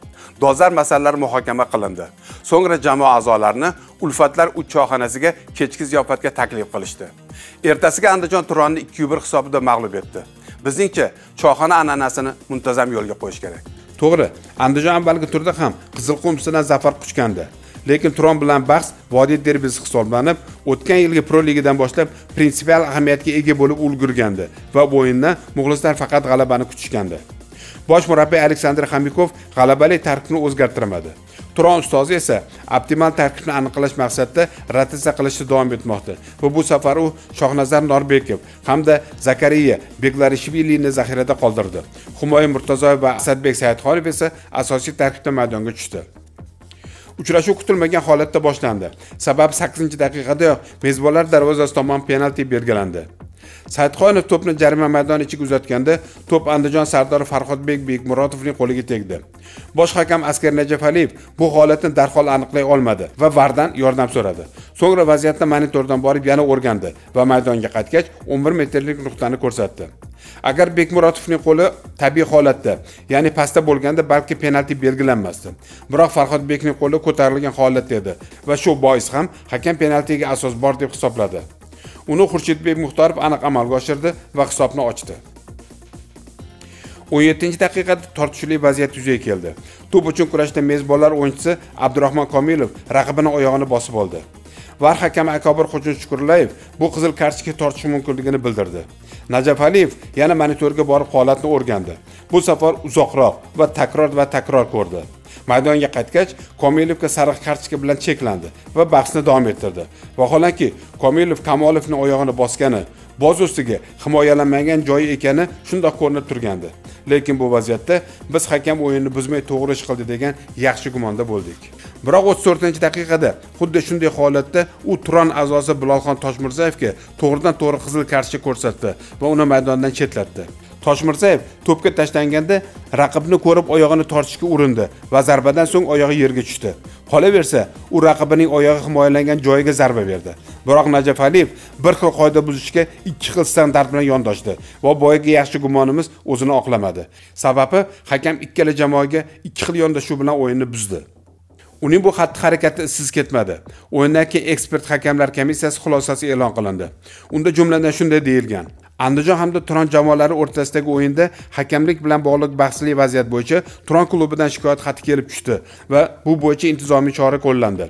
Dolzarb masalalar muhokama qilindi. So'ngra jamoa a'zolarini ulfatlar uch choyxonasiga kechki ziyofatga taklif qilishdi. Ertasiga andijon turonni ikki bir hisobida mag'lub etdi. Bizningcha choyxona an'anasini muntazam yo'lga qo'yish kerak. To'g'ri andijon avvalgi turda ham qizilqum ustidan zafar quchgandi. Lekin turon bilan bahs vodiy derbisi hisoblanib o'tgan yilgi pro ligadan boshlab prinsipial ahamiyatga ega bo'lib ulgurgandi va bu o'yinda muxlislar faqat g'alabani kutishgandi. Bosh murabbiy aleksandr xamikov g'alabali tarkibni o'zgartirmadi. Turon ustozi esa optimal tarkibni aniqlash maqsadida rotatsiya qilishda davom etmoqda va bu safar u shohnazar norbekov hamda zakariya beklarishvilini zaxirada qoldirdi. Humoyi murtazoyev va asadbek saidxonov esa asosiy tarkibda maydonga tushdi. Uchrashuv kutilmagan holatda boshlandi. Sabab 8 daqiqadayoq mezbonlar darvozasi tomon penalti belgilandi. Saidxonov to'pni jarima maydoni ichiga uzatganda to'p andijon sardori farhodbek bekmurodovning qo'liga tegdi. Bosh hakam askar najafaliyev bu holatni darhol aniqlay olmadi va vardan yordam so'radi. So'ngra vaziyatni monitordan borib yana o'rgandi va maydonga qaytgach 11 metrlik nuqtani ko'rsatdi. Agar bekmurodovning qo'li tabiiy holatda ya'ni pastda bo'lganda balki penalti belgilanmasdi. Biroq farhodbekning qo'li ko'tarilgan holatda edi va shu bois ham hakam penaltiga asos bor deb hisobladi. Uni xurshidbek muxtorov aniq amalga oshirdi va hisobni ochdi. 17 daqiqada tortishuvli vaziyat yuzaga keldi. To'p uchun kurashda mezbonlar o'yinchisi abdurahmon komilov raqibini oyog'ini bosib oldi. Var hakami akobir xo'jayev bu qizil kartochka tortishi mumkinligini bildirdi. Najaf aliyev yana monitorga borib holatni o'rgandi. Bu safar uzoqroq va takror va takror ko'rdi. Maydonga qaytgach komilovga sariq kartochka bilan cheklandi va bahsni davom ettirdi. Vaholanki komilov kamolovni oyog'ini bosgani boz ustiga himoyalanmagan joyi ekani shundoq ko'rinib turgandi. Lekin bu vaziyatda biz hakam o'yinni buzmay to'g'ri ish qildi degan yaxshi gumonda bo'ldik. Biroq 34 daqiqada xuddi shunday holatda u turon a'zosi bilolxon toshmirzayevga to'g'ridan to'g'ri qizil kartochka ko'rsatdi va uni maydondan chetlatdi. Toshmirzayev to'pga tashlanganda raqibni ko'rib oyog'ini tortishga urindi va zarbadan so'ng oyog'i yerga tushdi. Qolaversa u raqibining oyog'i himoyalangan joyiga zarba berdi. Biroq najaf aliyev bir xil qoida buzishga ikki xil standart bilan yondoshdi va boyagi yaxshi gumonimiz o'zini oqlamadi. Sababi hakam ikkala jamoaga ikki xil yondashuv bilan o'yinni buzdi. Uning bu xatti harakati izsiz ketmadi. O'yindan keyin ekspert hakamlar komissiyasi xulosasi e'lon qilindi. Unda jumladan shunday deyilgan. Andijon hamda turon jamoalari o'rtasidagi o'yinda hakamlik bilan bog'liq bahsli vaziyat bo'yicha turon klubidan shikoyat xati kelib tushdi va bu bo'yicha intizomiy chora qo'llandi.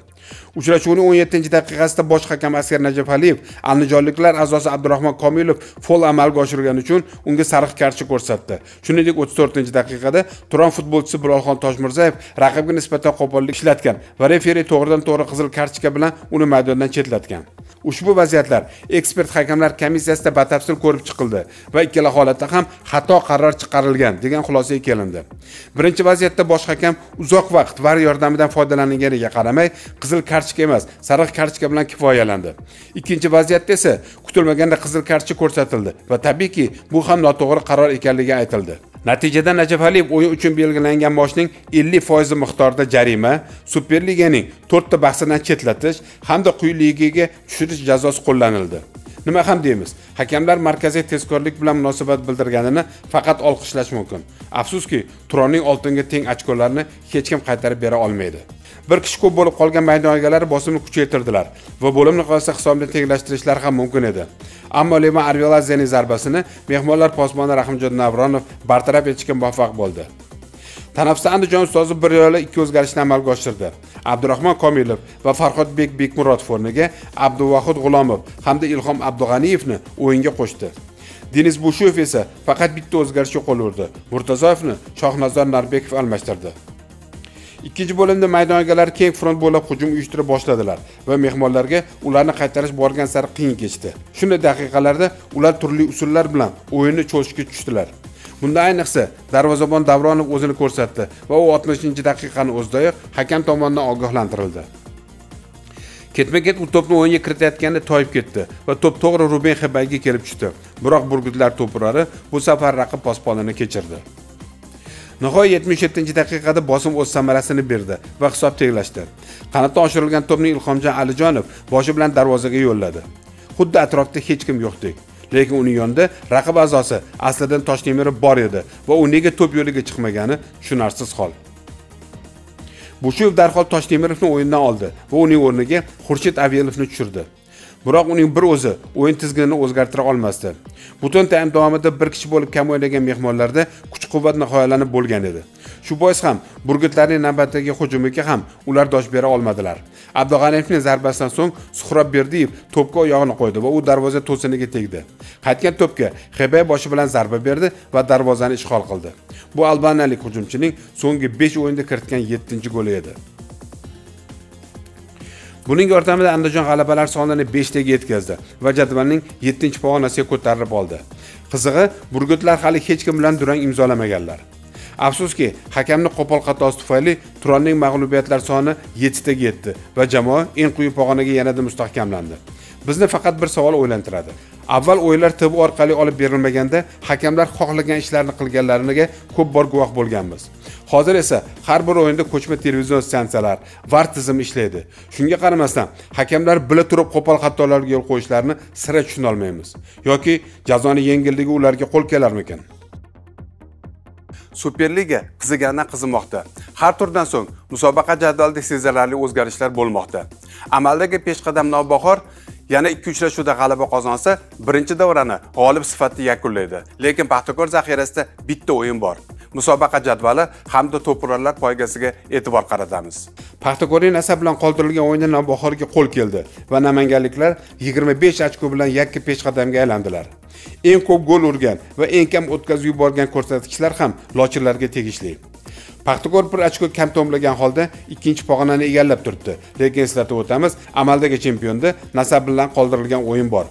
Uchrashuvning o'n yettinchi daqiqasida bosh hakam askar najafaliyev andijonliklar a'zosi abdurahmon komilov fol amalga oshirgani uchun unga sariq kartochka ko'rsatdi. Shuningdek o'ttiz to'rtinchi daqiqada turon futbolchisi bilolxon toshmirzayev raqibga nisbatan qo'pollik ishlatgan va referi to'g'ridan to'g'ri qizil kartochka bilan uni maydondan chetlatgan. Ushbu vaziyatlar ekspert hakamlar komissiyasida batafsil ko'rib chiqildi va ikkala holatda ham xato qaror chiqarilgan degan xulosaga kelindi. Birinchi vaziyatda bosh hakam uzoq vaqt var yordamidan foydalanilganiga qaramay qizil kartochka emas sariq kartochka bilan kifoyalandi. Ikkinchi vaziyatda esa kutilmaganda qizil kartochka ko'rsatildi va tabiiyki bu ham noto'g'ri qaror ekanligi aytildi. Natijada najafaliyev o'yin uchun belgilangan maoshning ellik foizi miqdorida jarima superliganing to'rtta bahsidan chetlatish hamda quyi ligaga tushirish jazosi qo'llanildi. Nima ham deymiz hakamlar markaziy tezkorlik bilan munosabat bildirganini faqat olqishlash mumkin. Afsuski turonning oltinga teng ochkolarini hech kim qaytarib bera olmaydi. Bir kishi ko'p bo'lib qolgan maydon egalari bosimni kuchaytirdilar va bo'lim nihoyasida hisobni tenglashtirishlari ham mumkin edi. Ammo levan arveladzening zarbasini mehmonlar posboni rahimjon navronov bartaraf etishga muvaffaq bo'ldi. Tanaffusda andijon ustozi bir yo'la ikki o'zgarishni amalga oshirdi. Abdurahmon komilov va farhodbek bekmurodov o'rniga abduvohid g'ulomov hamda ilhom abdug'aniyevni o'yinga qo'shdi. Denis bushuyev esa faqat bitta o'zgarishga qo'l urdi murtazoyevni shohnazor narbekov almashtirdi. Ikkinchi bo'limda maydon egalari keng front bo'ylab hujum uyushtira boshladilar va mehmonlarga ularni qaytarish borgan sari qiyin kechdi. Shunday daqiqalarda ular turli usullar bilan o'yinni cho'zishga tushdilar. Bunda ayniqsa darvozabon davronov o'zini ko'rsatdi va u 60 daqiqani o'zidayoq hakam tomonidan ogohlantirildi. Ketma ket u to'pni o'yinga kiritayotganda toyib ketdi va to'p to'g'ri ruben hebayga kelib tushdi. Biroq burgutlar to'purari bu safar raqib posbonini kechirdi. Nihoyat 77 daqiqada bosim o'z samarasini berdi va hisob tenglashdi. Qanotdan oshirilgan to'pni ilhomjon alijonov boshi bilan darvozaga yo'lladi. Xuddi atrofda hech kim yo'qdek lekin uning yonida raqib a'zosi aslidan toshnemirov bor edi va u nega to'p yo'liga chiqmagani tushunarsiz hol. Bushev darhol toshtemirovni o'yindan oldi va uning o'rniga xurshid avilovni tushirdi. Biroq uning bir o'zi o'yin tizginini o'zgartira olmasdi. Butun taym davomida bir kishi bo'lib kam o'ynagan mehmonlarda kuch quvvat nihoyalanib bo'lgan edi. Shu bois ham burgutlarning navbatdagi hujumiga ham ular dosh bera olmadilar. Abdug'aniyevning zarbasidan so'ng suhrob berdiyev to'pga oyog'ini qo'ydi va u darvoza to'siniga tegdi. Qaytgan to'pga xebay boshi bilan zarba berdi va darvozani ishg'ol qildi. Bu albaniyalik hujumchining so'nggi besh o'yinda kiritgan yettinchi goli edi. Buning yordamida andijon g'alabalar sonini beshtaga yetkazdi va jadvalning yettinchi pog'onasiga ko'tarilib oldi. Qizig'i burgutlar hali hech kim bilan durang imzolamaganlar. Afsuski hakamni qo'pol xatosi tufayli turonning mag'lubiyatlar soni yettitaga yetdi va jamoa eng quyi pog'onaga yanada mustahkamlandi. Bizni faqat bir savol o'ylantiradi. Avval o'yinlar tv orqali olib berilmaganda hakamlar xohlagan ishlarni qilganlariga ko'p bor guvoh bo'lganmiz. Hozir esa har bir o'yinda ko'chma televizion stansiyalar var tizimi ishlaydi. Shunga qaramasdan hakamlar bila turib qo'pol xatolarga yo'l qo'yishlarini sira tushunolmaymiz. Yoki jazoni yengilligi ularga qo'l kelarmikan superliga qizigandan qizimoqda. Har turdan so'ng musobaqa jadvalida sezilarli o'zgarishlar bo'lmoqda. Amaldagi peshqadam navbahor yana ikki uchrashuvda g'alaba qozonsa birinchi davrani g'olib sifatida yakunlaydi. Lekin paxtakor zaxirasida bitta o'yin bor. Musobaqa jadvali hamda to'purarlar poygasiga e'tibor qaratamiz. Paxtakorning asab bilan qoldirilgan o'yinda navbahorga qo'l keldi va namanganliklar 25 ochko bilan yakka peshqadamga aylandilar. Eng ko'p gol urgan va eng kam o'tkazib yuborgan ko'rsatkichlar ham lochinlarga tegishli. Paxtakor bir ochko kam to'mlagan holda ikkinchi pog'onani egallab turibdi. Lekin eslatib o'tamiz amaldagi chempionda nasab bilan qoldirilgan o'yin bor.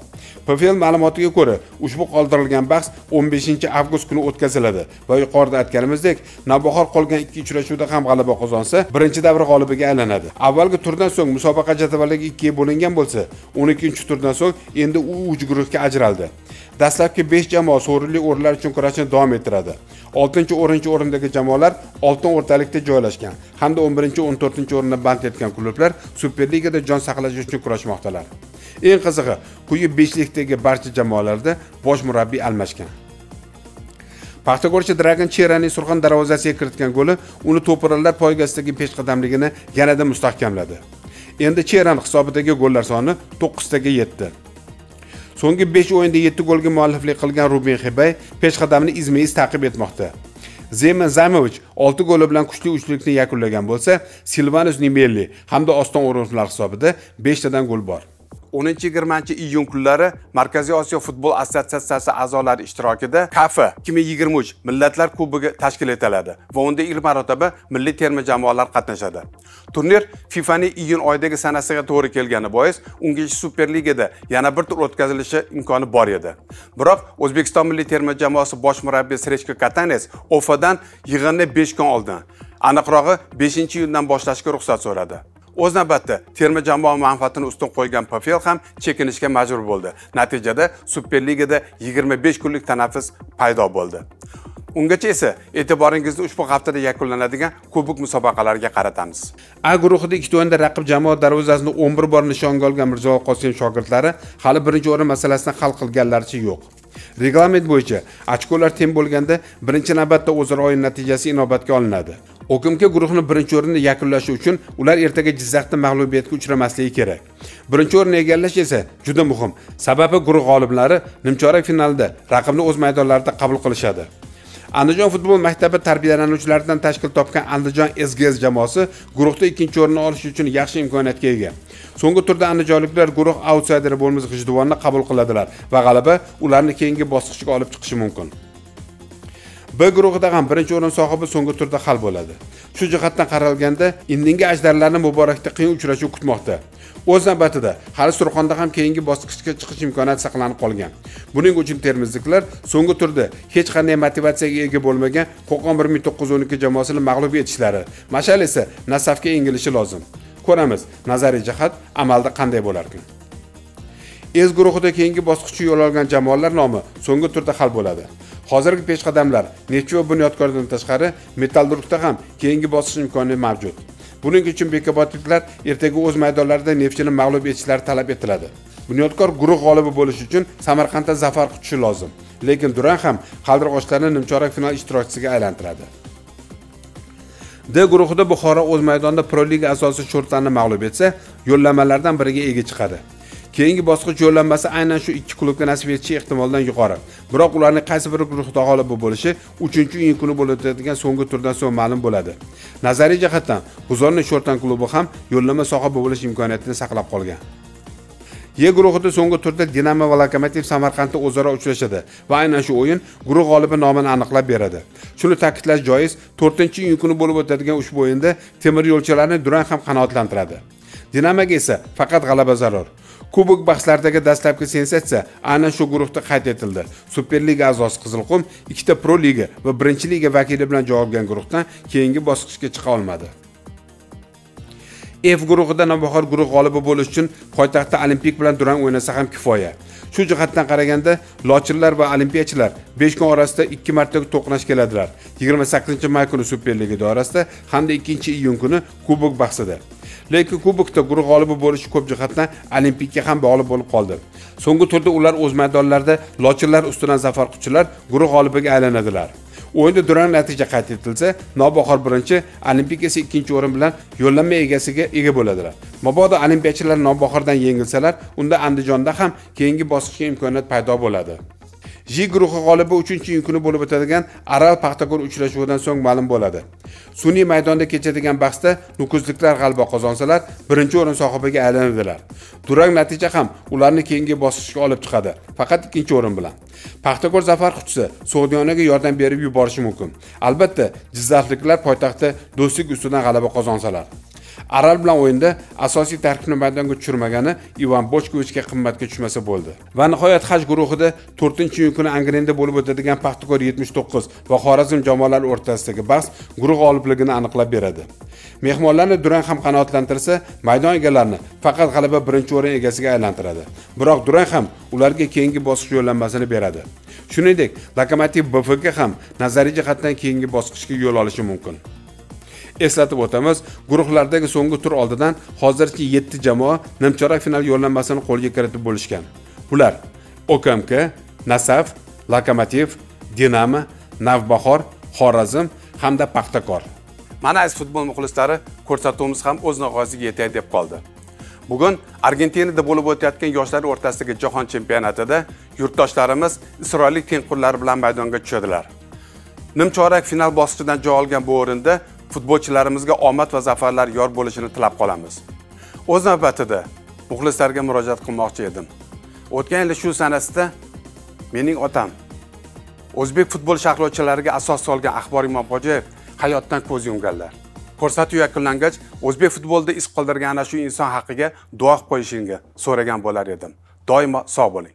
Pfl ma'lumotiga ko'ra ushbu qoldirilgan bahs 15 avgust kuni o'tkaziladi va yuqorida aytganimizdek navbahor qolgan ikki uchrashuvda ham g'alaba qozonsa birinchi davra g'olibiga aylanadi. Avvalgi turdan so'ng musobaqa jadvaliga ikkiga bo'lingan bo'lsa 12 turdan so'ng endi u uch guruhga ajraldi. Dastlabki 5 jamoa sovrinli o'rinlar uchun kurashni davom ettiradi. 6 o'rinchi o'rindagi jamoalar oltin o'rtalikda joylashgan hamda 11 14 o'rinni band etgan klublar superligada jon saqlash uchun kurashmoqdalar. Eng qizig'i quyi beshlikdagi barcha jamoalarda bosh murabbiy almashgan. Paxtakorchi dragon cheraning surxon darvozasiga kiritgan goli uni to'piralar poygasidagi peshqadamligini yanada mustahkamladi. Endi cheran hisobidagi gollar soni to'qqiztaga yetdi. So'nggi 5 o'yinda 7 golga mualliflik qilgan Rubin Xibay peshqadamni izma-iz ta'qib etmoqda. Zeman Zamovich 6 goli bilan kuchli uchlikni yakunlagan bo'lsa, Silvanus Nimelli hamda Oston o'rinlar hisobida 5 tadan gol bor. 10-20 iyun kunlari Markaziy Osiyo futbol assotsiatsiyasi a'zolari ishtirokida KAFA 2023 Millatlar Kubogi tashkil etiladi va unda ilk marotaba milliy terma jamoalar qatnashadi. Turnir FIFAning iyun oyidagi sanasiga to'g'ri kelgani bois, unga Superligada yana bir tur o'tkazilishi imkoni bor edi. Biroq O'zbekiston milliy terma jamoasi bosh murabbiyi Srechko Katanes OFAdan yig'inni 5 kun oldin, aniqrog'i 5-iyundan boshlashga ruxsat so'radi. O'z navbatda terma jamoa manfaatini ustun qo'ygan pafel ham chekinishga majbur bo'ldi. Natijada superligada 25 kunlik tanaffus paydo bo'ldi. Ungacha esa e'tiboringizni ushbu haftada yakunlanadigan kubok musobaqalariga qaratamiz. A guruhida ikkita o'yinda raqib jamoa darvozasini 11 bor nishonga olgan mirzo qosimov shogirdlari hali birinchi o'rin masalasini hal qilganlaricha yo'q. Reglament bo'yicha ochkolar teng bo'lganda birinchi navbatda o'zaro o'yin natijasi inobatga olinadi. Okmk guruhni birinchi o'rinda yakunlashi uchun ular ertaga jizzaxda mag'lubiyatga uchramasligi kerak. Birinchi o'rinni egallash esa juda muhim. Sababi guruh g'oliblari nimchorak finalda raqibni o'z maydonlarida qabul qilishadi. Andijon futbol maktabi tarbiyalanuvchilaridan tashkil topgan andijon sgs jamoasi guruhda ikkinchi o'rinni olish uchun yaxshi imkoniyatga ega. So'nggi turda andijonliklar guruh autsayderi bo'lmish g'ijduvonni qabul qiladilar va g'alaba ularni keyingi bosqichga olib chiqishi mumkin. B guruhida ham birinchi o'rin sohibi so'nggi turda hal bo'ladi. Shu jihatdan qaralganda indingi ajdarlarni muborakda qiyin uchrashuv kutmoqda. O'z navbatida hali surxonda ham keyingi bosqichga chiqish imkoniyati saqlanib qolgan. Buning uchun termizliklar so'nggi turda hech qanday motivatsiyaga ega bo'lmagan qo'qon bir ming to'qqiz yuz o'n ikki jamoasini mag'lub etishlari mashal esa nasafga yengilishi lozim. Ko'ramiz nazariy jihat amalda qanday bo'larkan ez guruhida keyingi bosqichga yo'l olgan jamoalar nomi so'nggi turda hal bo'ladi. Hozirgi peshqadamlar neftchi va bunyodkordan tashqari metallurgda ham keyingi bosish imkoni mavjud. Buning uchun bekobodliklar ertaga o'z maydonlarida neftchini mag'lub etishlari talab etiladi. Bunyodkor guruh g'olibi bo'lish uchun samarqandda zafar quchishi lozim lekin duran ham qaldirg'ochlarni nimchorak final ishtirokchisiga aylantiradi. D guruhida buxoro o'z maydonida pro liga asosiy sho'rtlarni mag'lub etsa yo'llanmalardan biriga ega chiqadi. Keyingi bosqich yo'llanmasi aynan shu ikki klubga nasib etishi ehtimoldan yuqori. Biroq ularning qaysi biri guruhda g'olib bo'lishi uchinchi o'yin kuni bo'lib o'tadigan so'nggi turdan so'ng ma'lum bo'ladi. Nazariy jihatdan buzorni sho'rtan klubi ham yo'llanma sohibi bo'lish imkoniyatini saqlab qolgan. E guruhida so'nggi turda dinamo va lokomotiv samarqandda o'zaro uchrashadi va aynan shu o'yin guruh g'olibi nomini aniqlab beradi. Shuni ta'kidlash joiz to'rtinchi iyun kuni bo'lib o'tadigan ushbu o'yinda temir yo'lchilarni durang ham qanoatlantiradi. Dinamoga esa faqat g'alaba zarur. Kubok bahslaridagi dastlabki sensatsiya ana shu guruhda qayd etildi. Superliga a'zosi qizilqum ikkita pro liga va birinchi liga vakili bilan javobgan guruhdan keyingi bosqichga chiqa olmadi. F guruhida navbahor guruh g'olibi bo'lish uchun poytaxtda olimpik bilan durang o'ynasa ham kifoya. Shu jihatdan qaraganda lochinlar va olimpiyachilar besh kun orasida ikki marta to'qnash keladilar. Yigirma sakkizinchi may kuni superliga doirasida hamda ikkinchi iyun kuni kubok bahsida. Lekin kubokda guruh g'olibi bo'lishi ko'p jihatdan olimpikka ham bog'liq bo'lib qoldi. So'nggi turda ular o'z maydonlarida lochinlar ustidan zafar quchilar guruh g'olibiga aylanadilar. O'yinda durang natija qayd etilsa nobahor birinchi olimpik esa ikkinchi o'rin bilan yo'llanma egasiga ega bo'ladilar. Mabodo olimpiyachilar nobahordan yengilsalar unda andijonda ham keyingi bosqichga imkoniyat paydo bo'ladi. J guruhi g'olibi uchinchi iyun kuni bo'lib o'tadigan aral paxtakor uchrashuvidan so'ng ma'lum bo'ladi. Sun'iy maydonda kechadigan bahsda nukuzliklar g'alaba qozonsalar birinchi o'rin sohibiga aylanadilar. Durang natija ham ularni keyingi bosqichga olib chiqadi faqat ikkinchi o'rin bilan. Paxtakor zafar qutisi so'g'diyonaga yordam berib yuborishi mumkin. Albatta jizzaxliklar poytaxtda do'stlik ustidan g'alaba qozonsalar. Aral bilan o'yinda asosiy tarkibni maydonga tushirmagani ivan bochkovichga qimmatga tushmasa bo'ldi. Va nihoyat haj guruhida to'rtinchi iyun kuni angrenda bo'lib o'tadigan paxtakor yetmish to'qqiz va xorazm jamoalari o'rtasidagi bahs guruh g'olibligini aniqlab beradi. Mehmonlarni durang ham qanoatlantirsa maydon egalarini faqat g'alaba birinchi o'rin egasiga aylantiradi. Biroq durang ham ularga keyingi bosqich yo'llanmasini beradi. Shuningdek lokomotiv bfk ham nazariy jihatdan keyingi bosqichga yo'l olishi mumkin. Eslatib o'tamiz. Guruhlardagi so'nggi tur oldidan hozircha yetti jamoa nimchorak final yo'llanmasini qo'lga kiritib bo'lishgan. Bular okmk nasaf lokomotiv dinamo navbahor xorazm hamda paxtakor. Mana aziz futbol muxlislari ko'rsatuvimiz ham o'z nihoyasiga yetay deb qoldi. Bugun argentinada bo'lib o'tayotgan yoshlar o'rtasidagi jahon chempionatida yurtdoshlarimiz isroillik tengqurlari bilan maydonga tushadilar. Nimchorak final bosqichidan joy olgan bu o'rinda futbolchilarimizga omad va zafarlar yor bo'lishini tilab qolamiz. O'z navbatida muxlislarga murojaat qilmoqchi edim. O'tgan yili shu sanasida mening otam o'zbek futbol sharhlovchilariga asos solgan axbor imomxo'jayev hayotdan ko'z yumganlar. Ko'rsatuv yakunlangach o'zbek futbolida iz qoldirgan ana shu inson haqiga duo qilib qo'yishingni so'ragan bo'lar edim. Doimo sog' bo'ling.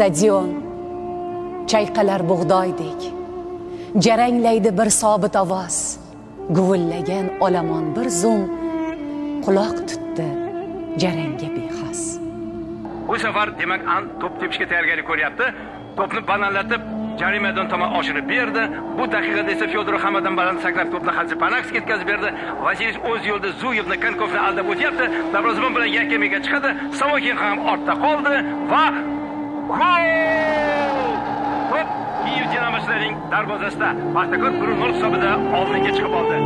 Stadion. Chayqalar bug'doydek. Jaranglaydi bir sobit ovoz. Guvillagan olomon bir zum. Quloq tutdi jarangga bexos. Bu safar demak an to'p tepishga tayyorgarlik ko'ryapti. To'pni bananlatib jarimadan tomon oshirib berdi. Bu daqiqada esa fyodorov hammadan baland sakrab to'pni xadzipanakskiga yetkazib berdi. Vasilis o'z yo'lida zuyevni konkovni aldab o'tyapti. Darvozabon bilan yakka chiqadi. Samokin ham ortda qoldi va to'p kiyev dinamochilarining darvozasida paxtakor bir nol hisobida oldinga chiqib oldi.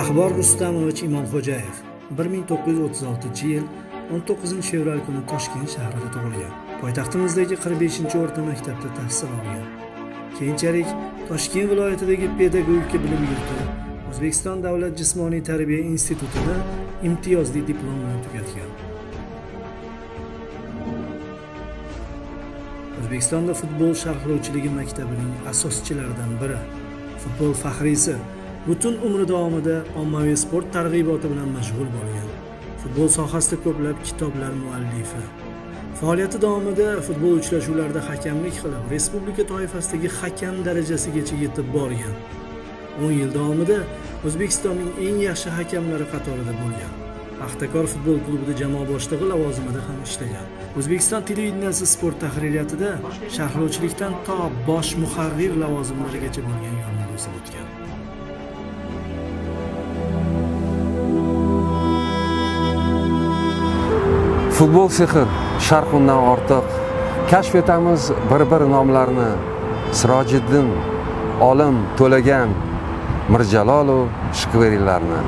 Axbor rustamovich imomxo'jayev bir ming to'qqiz yuz o'ttiz oltinchi yil o'n to'qqizinchi fevral kuni toshkent shahrida tug'ilgan. Poytaxtimizdagi qirq beshinchi o'rta maktabda tahsil olgan. Keyinchalik toshkent viloyatidagi pedagogika bilim yurti o'zbekiston davlat jismoniy tarbiya institutida imtiyozli diplom bilan tugatgan. O'zbekistonda futbol sharhlovchiligi maktabining asoschilaridan biri. Futbol faxriysi butun umri davomida ommaviy sport targ'iboti bilan mashg'ul bo'lgan. Futbol sohasida ko'plab kitoblar muallifi. Faoliyati davomida futbol uchrashuvlarida hakamlik qilib respublika toifasidagi hakam darajasigacha yetib borgan. o'n yil davomida o'zbekistonning eng yaxshi hakamlari qatorida bo'lgan. Paxtakor futbol klubida jamoa boshlig'i lavozimida ham ishlagan. O'zbekiston televideniyasi sport tahririyatida sharhlovchilikdan to bosh muharrir lavozimlarigacha bo'lgan yo'lni bosib o'tgan. Futbol sehr sharq undan ortiq. Kashf etamiz bir bir nomlarni. Sirojiddin olim to'lagan mirjalolov shkverilarni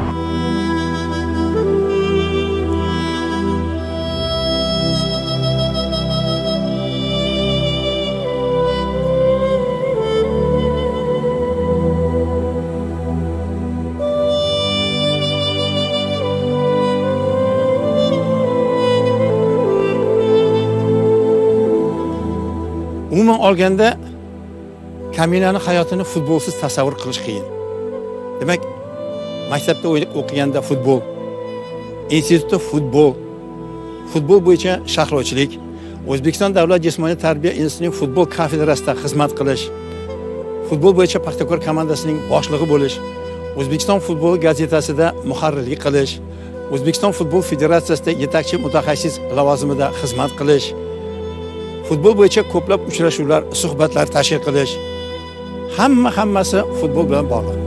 olganda kaminani hayotini futbolsiz tasavvur qilish qiyin. Demak maktabda o'qiganda futbol institutda futbol futbol bo'yicha sharhlovchilik o'zbekiston davlat jismoniy tarbiya institutining futbol kafedrasida xizmat qilish futbol bo'yicha paxtakor komandasining boshlig'i bo'lish o'zbekiston futboli gazetasida muharrirlik qilish o'zbekiston futbol federatsiyasida yetakchi mutaxassis lavozimida xizmat qilish futbol bo'yicha ko'plab uchrashuvlar suhbatlar tashkil qilish. Hamma hammasi futbol bilan bog'liq.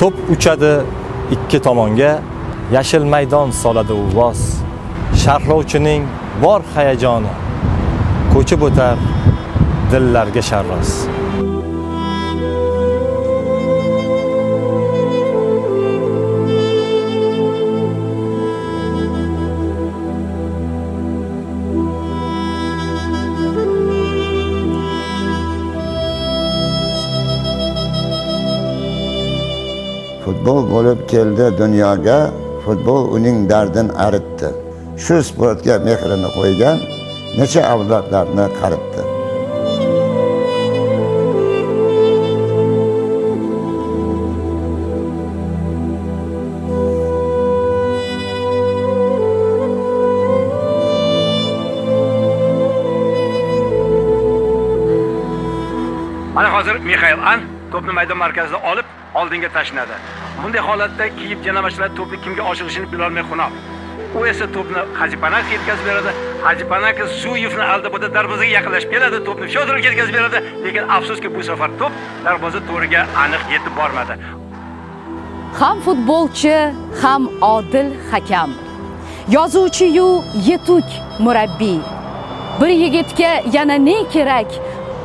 To'p uchadi ikki tomonga. Yashil maydon soladi u voz. Sharhlovchining bor hayajoni ko'chib o'tar dillarga sharros futbol bo'lib keldi dunyoga futbol uning dardini aritdi. Shu sportga mehrini qo'ygan necha avlodlarni qaritdi. Mana hozir mixail an to'pni maydon markazida olib oldinga tashladi bunday holatda kiyib dinamachilar to'pni kimga oshirishini bilolmay xunob u esa to'pni hajipanak yetkazib beradi. Hajipanaka suyevni aldab o'tib darvozaga yaqinlashib keladi. To'pni fyodorovga yetkazib beradi. Lekin afsuski bu safar to'p darvoza to'riga aniq yetib bormadi. Ham futbolchi ham odil hakam. Yozuvchi-yu yetuk murabbiy. Bir yigitga yana ne kerak?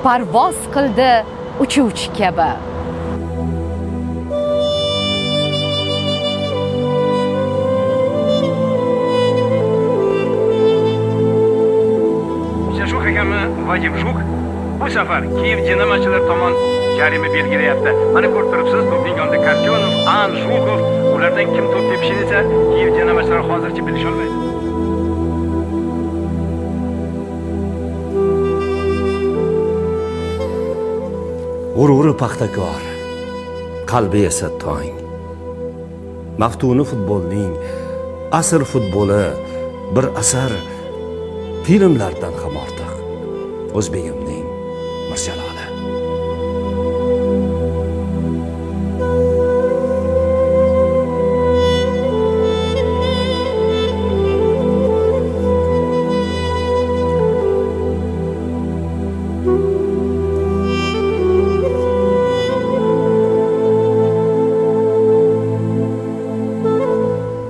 Parvoz qildi uchuvchi kabi. Vadim juk bu safar kiyev dinamachilar tomon jarima belgilayapti. Mana ko'rib turibsiz to'pning karjonov an jukov ulardan kim to'p tepishini esa kiyev dinamachilari hozircha bilisholmaydi. G'ururi paxtakor qalbi esa tong. Maftuni futbolning asr futboli bir asar filmlardan ham ortiq o'zbegimning mirjaloli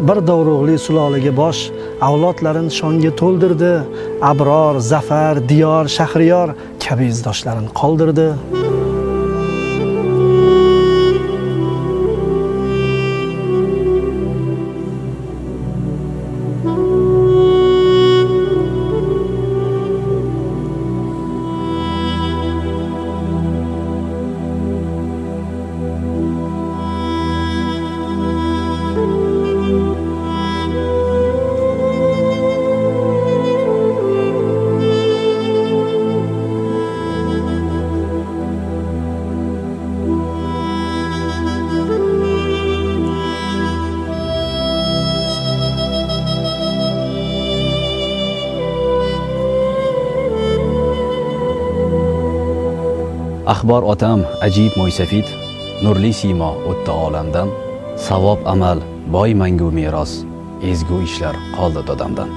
bir dovrug'li sulolaga bosh avlodlarini shonga to'ldirdi. Abror zafar diyor shahriyor kabi izdoshlarini qoldirdi. Axbor otam ajib mo'ysafid nurli siymo o'tdi olamdan. Savob amal boy mangu meros ezgu ishlar qoldi dodamdan.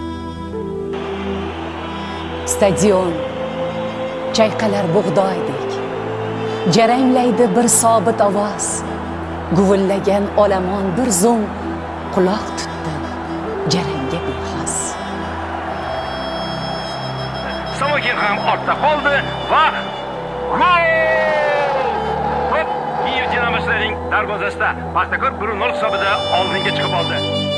Stadion. Chayqalar bug'doydek jaranglaydi bir sobit ovoz. Guvillagan olomon bir zum. Quloq tutdi jarangga bexos. Samokin ham ortda qoldi va gol! To'p Kiyev dinamochlarining darvozasida Paxtakor 1-0 hisobida oldinga chiqib oldi.